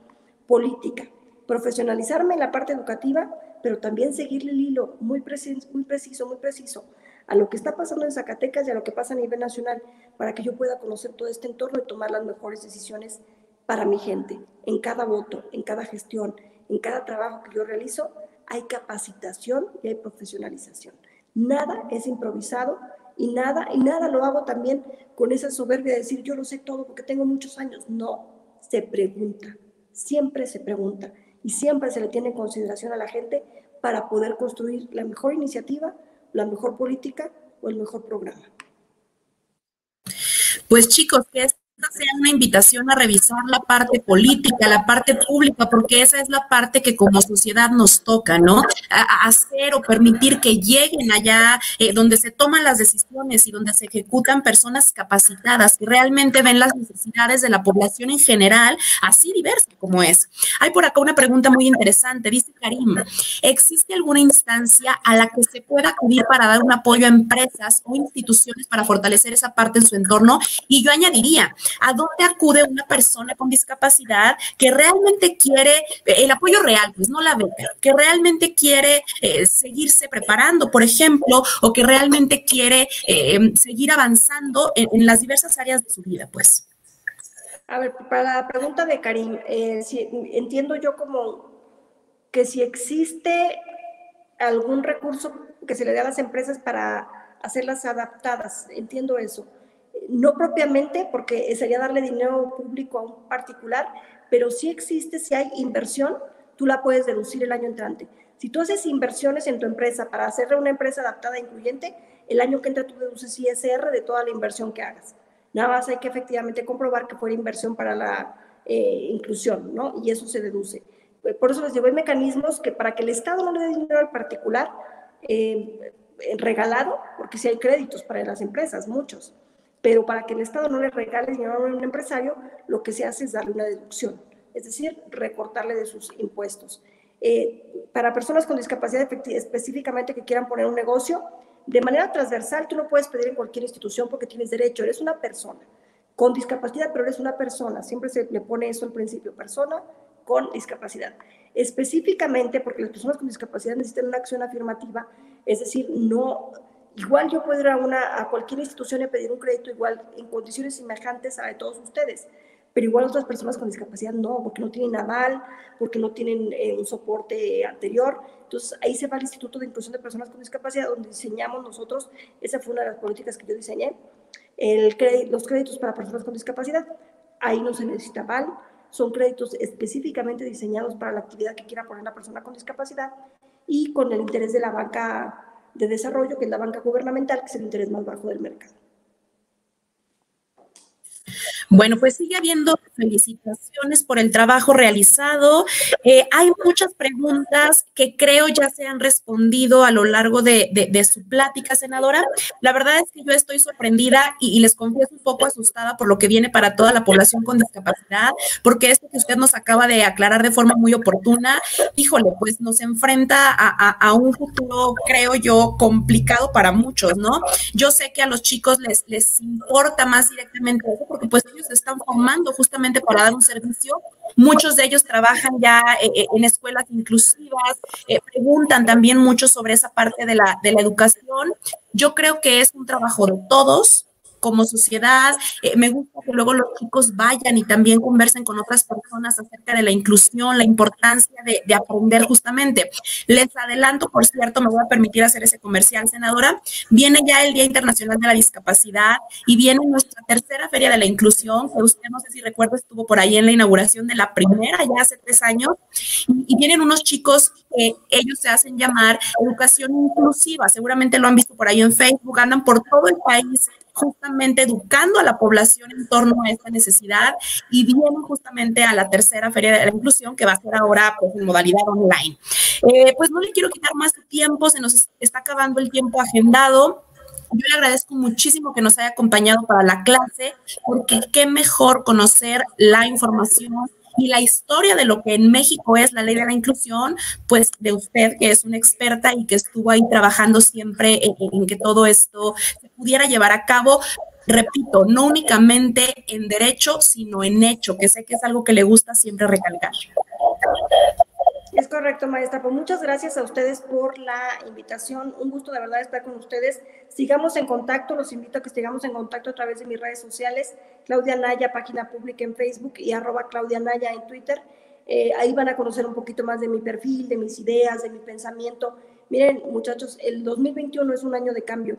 política. Profesionalizarme en la parte educativa, pero también seguirle el hilo muy preciso, muy preciso, muy preciso a lo que está pasando en Zacatecas y a lo que pasa a nivel nacional, para que yo pueda conocer todo este entorno y tomar las mejores decisiones para mi gente. En cada voto, en cada gestión, en cada trabajo que yo realizo, hay capacitación y hay profesionalización. Nada es improvisado y nada, y nada lo hago también con esa soberbia de decir yo lo sé todo porque tengo muchos años. No, se pregunta, siempre se pregunta y siempre se le tiene en consideración a la gente para poder construir la mejor iniciativa, la mejor política o el mejor programa. Pues chicos, que es sea una invitación a revisar la parte política, la parte pública, porque esa es la parte que como sociedad nos toca, ¿no? hacer o permitir que lleguen allá eh, donde se toman las decisiones y donde se ejecutan personas capacitadas que realmente ven las necesidades de la población en general, así diversa como es. Hay por acá una pregunta muy interesante, dice Karim, ¿existe alguna instancia a la que se pueda acudir para dar un apoyo a empresas o instituciones para fortalecer esa parte en su entorno? Y yo añadiría, ¿A dónde acude una persona con discapacidad que realmente quiere eh, el apoyo real, pues no la beca, que realmente quiere eh, seguirse preparando, por ejemplo, o que realmente quiere eh, seguir avanzando en, las diversas áreas de su vida, pues? A ver, para la pregunta de Karim, si, entiendo yo como que si existe algún recurso que se le dé a las empresas para hacerlas adaptadas, entiendo eso no propiamente porque sería darle dinero público a un particular, pero sí existe, si hay inversión, tú la puedes deducir el año entrante. Si tú haces inversiones en tu empresa para hacerle una empresa adaptada e incluyente, el año que entra tú deduces ISR de toda la inversión que hagas. Nada más hay que efectivamente comprobar que fue inversión para la eh, inclusión, ¿no? Y eso se deduce. Por eso les digo, hay mecanismos que para que el Estado no le dé dinero al particular eh, regalado, porque si hay créditos para las empresas, muchos, pero para que el Estado no le regale dinero a un empresario, lo que se hace es darle una deducción, es decir, recortarle de sus impuestos. Eh, para personas con discapacidad específicamente que quieran poner un negocio, de manera transversal, tú no puedes pedir en cualquier institución porque tienes derecho, eres una persona con discapacidad, pero eres una persona, siempre se le pone eso al principio, persona con discapacidad. Específicamente porque las personas con discapacidad necesitan una acción afirmativa, es decir, no Igual yo puedo ir a, una, a cualquier institución y pedir un crédito igual en condiciones semejantes a de todos ustedes, pero igual otras personas con discapacidad no, porque no tienen aval, porque no tienen eh, un soporte anterior. Entonces ahí se va el Instituto de Inclusión de Personas con Discapacidad, donde diseñamos nosotros, esa fue una de las políticas que yo diseñé, el los créditos para personas con discapacidad. Ahí no se necesita aval, son créditos específicamente diseñados para la actividad que quiera poner la persona con discapacidad y con el interés de la banca de desarrollo, que es la banca gubernamental, que es el interés más bajo del mercado. Bueno, pues sigue habiendo felicitaciones por el trabajo realizado. Eh, hay muchas preguntas que creo ya se han respondido a lo largo de, su plática, senadora. La verdad es que yo estoy sorprendida y, les confieso un poco asustada por lo que viene para toda la población con discapacidad, porque esto que usted nos acaba de aclarar de forma muy oportuna, híjole, pues nos enfrenta a, un futuro, creo yo, complicado para muchos, ¿no? Yo sé que a los chicos les, les importa más directamente eso, porque pues ellos se están formando justamente para dar un servicio. Muchos de ellos trabajan ya eh, eh, en escuelas inclusivas, eh, preguntan también mucho sobre esa parte de la, de la educación. Yo creo que es un trabajo de todos, como sociedad. Eh, me gusta que luego los chicos vayan y también conversen con otras personas acerca de la inclusión, la importancia de, aprender justamente. Les adelanto, por cierto, me voy a permitir hacer ese comercial, senadora. Viene ya el Día Internacional de la Discapacidad y viene nuestra tercera Feria de la Inclusión, que usted no sé si recuerda, estuvo por ahí en la inauguración de la primera, ya hace tres años, y, y vienen unos chicos que ellos se hacen llamar educación inclusiva, seguramente lo han visto por ahí en Facebook, andan por todo el país justamente educando a la población en torno a esta necesidad y vienen justamente a la tercera Feria de la Inclusión que va a ser ahora pues, en modalidad online. Eh, pues no le quiero quitar más tiempo, se nos está acabando el tiempo agendado. Yo le agradezco muchísimo que nos haya acompañado para la clase, porque qué mejor conocer la información y la historia de lo que en México es la ley de la inclusión, pues de usted que es una experta y que estuvo ahí trabajando siempre en, que todo esto se pudiera llevar a cabo repito, no únicamente en derecho, sino en hecho, que sé que es algo que le gusta siempre recalcar. Correcto, maestra. Pues muchas gracias a ustedes por la invitación. Un gusto de verdad estar con ustedes. Sigamos en contacto. Los invito a que sigamos en contacto a través de mis redes sociales. Claudia Naya, página pública en Facebook y arroba Claudia Naya en Twitter. Eh, ahí van a conocer un poquito más de mi perfil, de mis ideas, de mi pensamiento. Miren, muchachos, el 2021 es un año de cambio.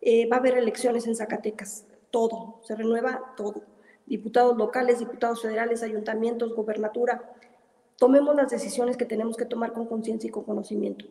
Eh, va a haber elecciones en Zacatecas. Todo, se renueva todo. Diputados locales, diputados federales, ayuntamientos, gobernatura tomemos las decisiones que tenemos que tomar con conciencia y con conocimiento.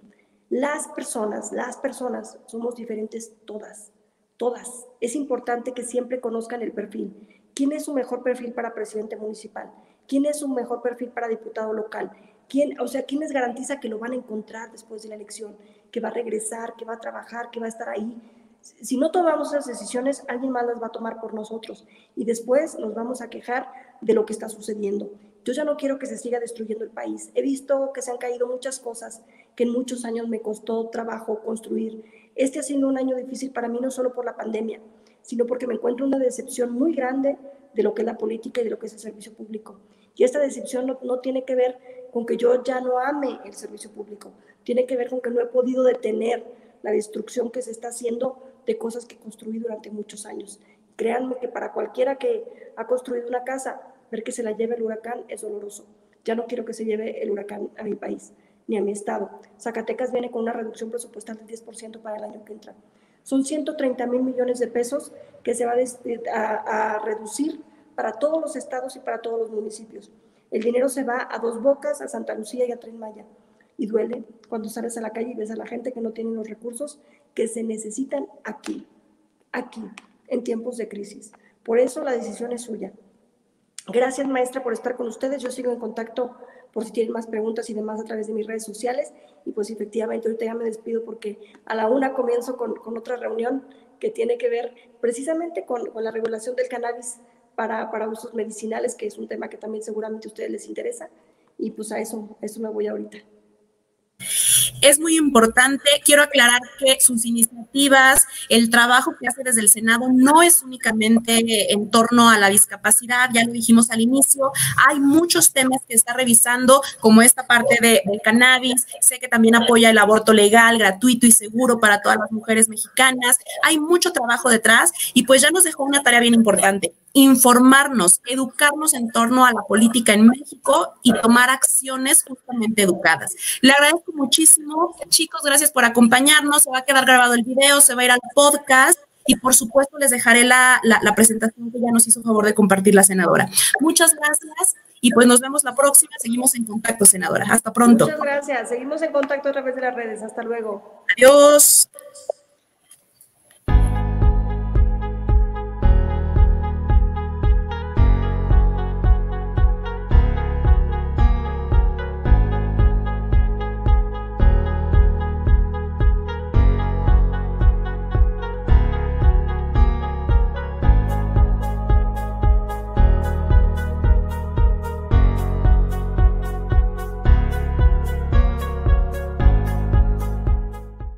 Las personas, las personas somos diferentes todas, todas. Es importante que siempre conozcan el perfil. ¿Quién es su mejor perfil para presidente municipal? ¿Quién es su mejor perfil para diputado local? ¿Quién, o sea, ¿quién les garantiza que lo van a encontrar después de la elección? Que va a regresar, que va a trabajar, que va a estar ahí. Si no tomamos esas decisiones, alguien más las va a tomar por nosotros y después nos vamos a quejar de lo que está sucediendo. Yo ya no quiero que se siga destruyendo el país. He visto que se han caído muchas cosas que en muchos años me costó trabajo construir. Este ha sido un año difícil para mí no solo por la pandemia, sino porque me encuentro una decepción muy grande de lo que es la política y de lo que es el servicio público. Y esta decepción no, no tiene que ver con que yo ya no ame el servicio público, tiene que ver con que no he podido detener la destrucción que se está haciendo de cosas que construí durante muchos años. Créanme que para cualquiera que ha construido una casa, ver que se la lleve el huracán es doloroso. Ya no quiero que se lleve el huracán a mi país ni a mi estado. Zacatecas viene con una reducción presupuestal del 10% para el año que entra. Son 130 mil millones de pesos que se va a, a, reducir para todos los estados y para todos los municipios. El dinero se va a Dos Bocas, a Santa Lucía y a Tren Maya. Y duele cuando sales a la calle y ves a la gente que no tiene los recursos que se necesitan aquí, aquí, en tiempos de crisis. Por eso la decisión es suya. Gracias, maestra, por estar con ustedes. Yo sigo en contacto por si tienen más preguntas y demás a través de mis redes sociales. Y pues efectivamente, ahorita ya me despido porque a la una comienzo con, otra reunión que tiene que ver precisamente con, la regulación del cannabis para, para, usos medicinales, que es un tema que también seguramente a ustedes les interesa. Y pues a eso, eso me voy ahorita. Es muy importante, quiero aclarar que sus iniciativas, el trabajo que hace desde el Senado no es únicamente en torno a la discapacidad, ya lo dijimos al inicio, hay muchos temas que está revisando, como esta parte de, del cannabis, sé que también apoya el aborto legal, gratuito y seguro para todas las mujeres mexicanas, hay mucho trabajo detrás y pues ya nos dejó una tarea bien importante, informarnos, educarnos en torno a la política en México y tomar acciones justamente educadas. Le agradezco muchísimo. Chicos, gracias por acompañarnos. Se va a quedar grabado el video, se va a ir al podcast. Y por supuesto les dejaré la, la, presentación que ya nos hizo favor de compartir la senadora. Muchas gracias y pues nos vemos la próxima. Seguimos en contacto, senadora. Hasta pronto. Muchas gracias. Seguimos en contacto a través de las redes. Hasta luego. Adiós.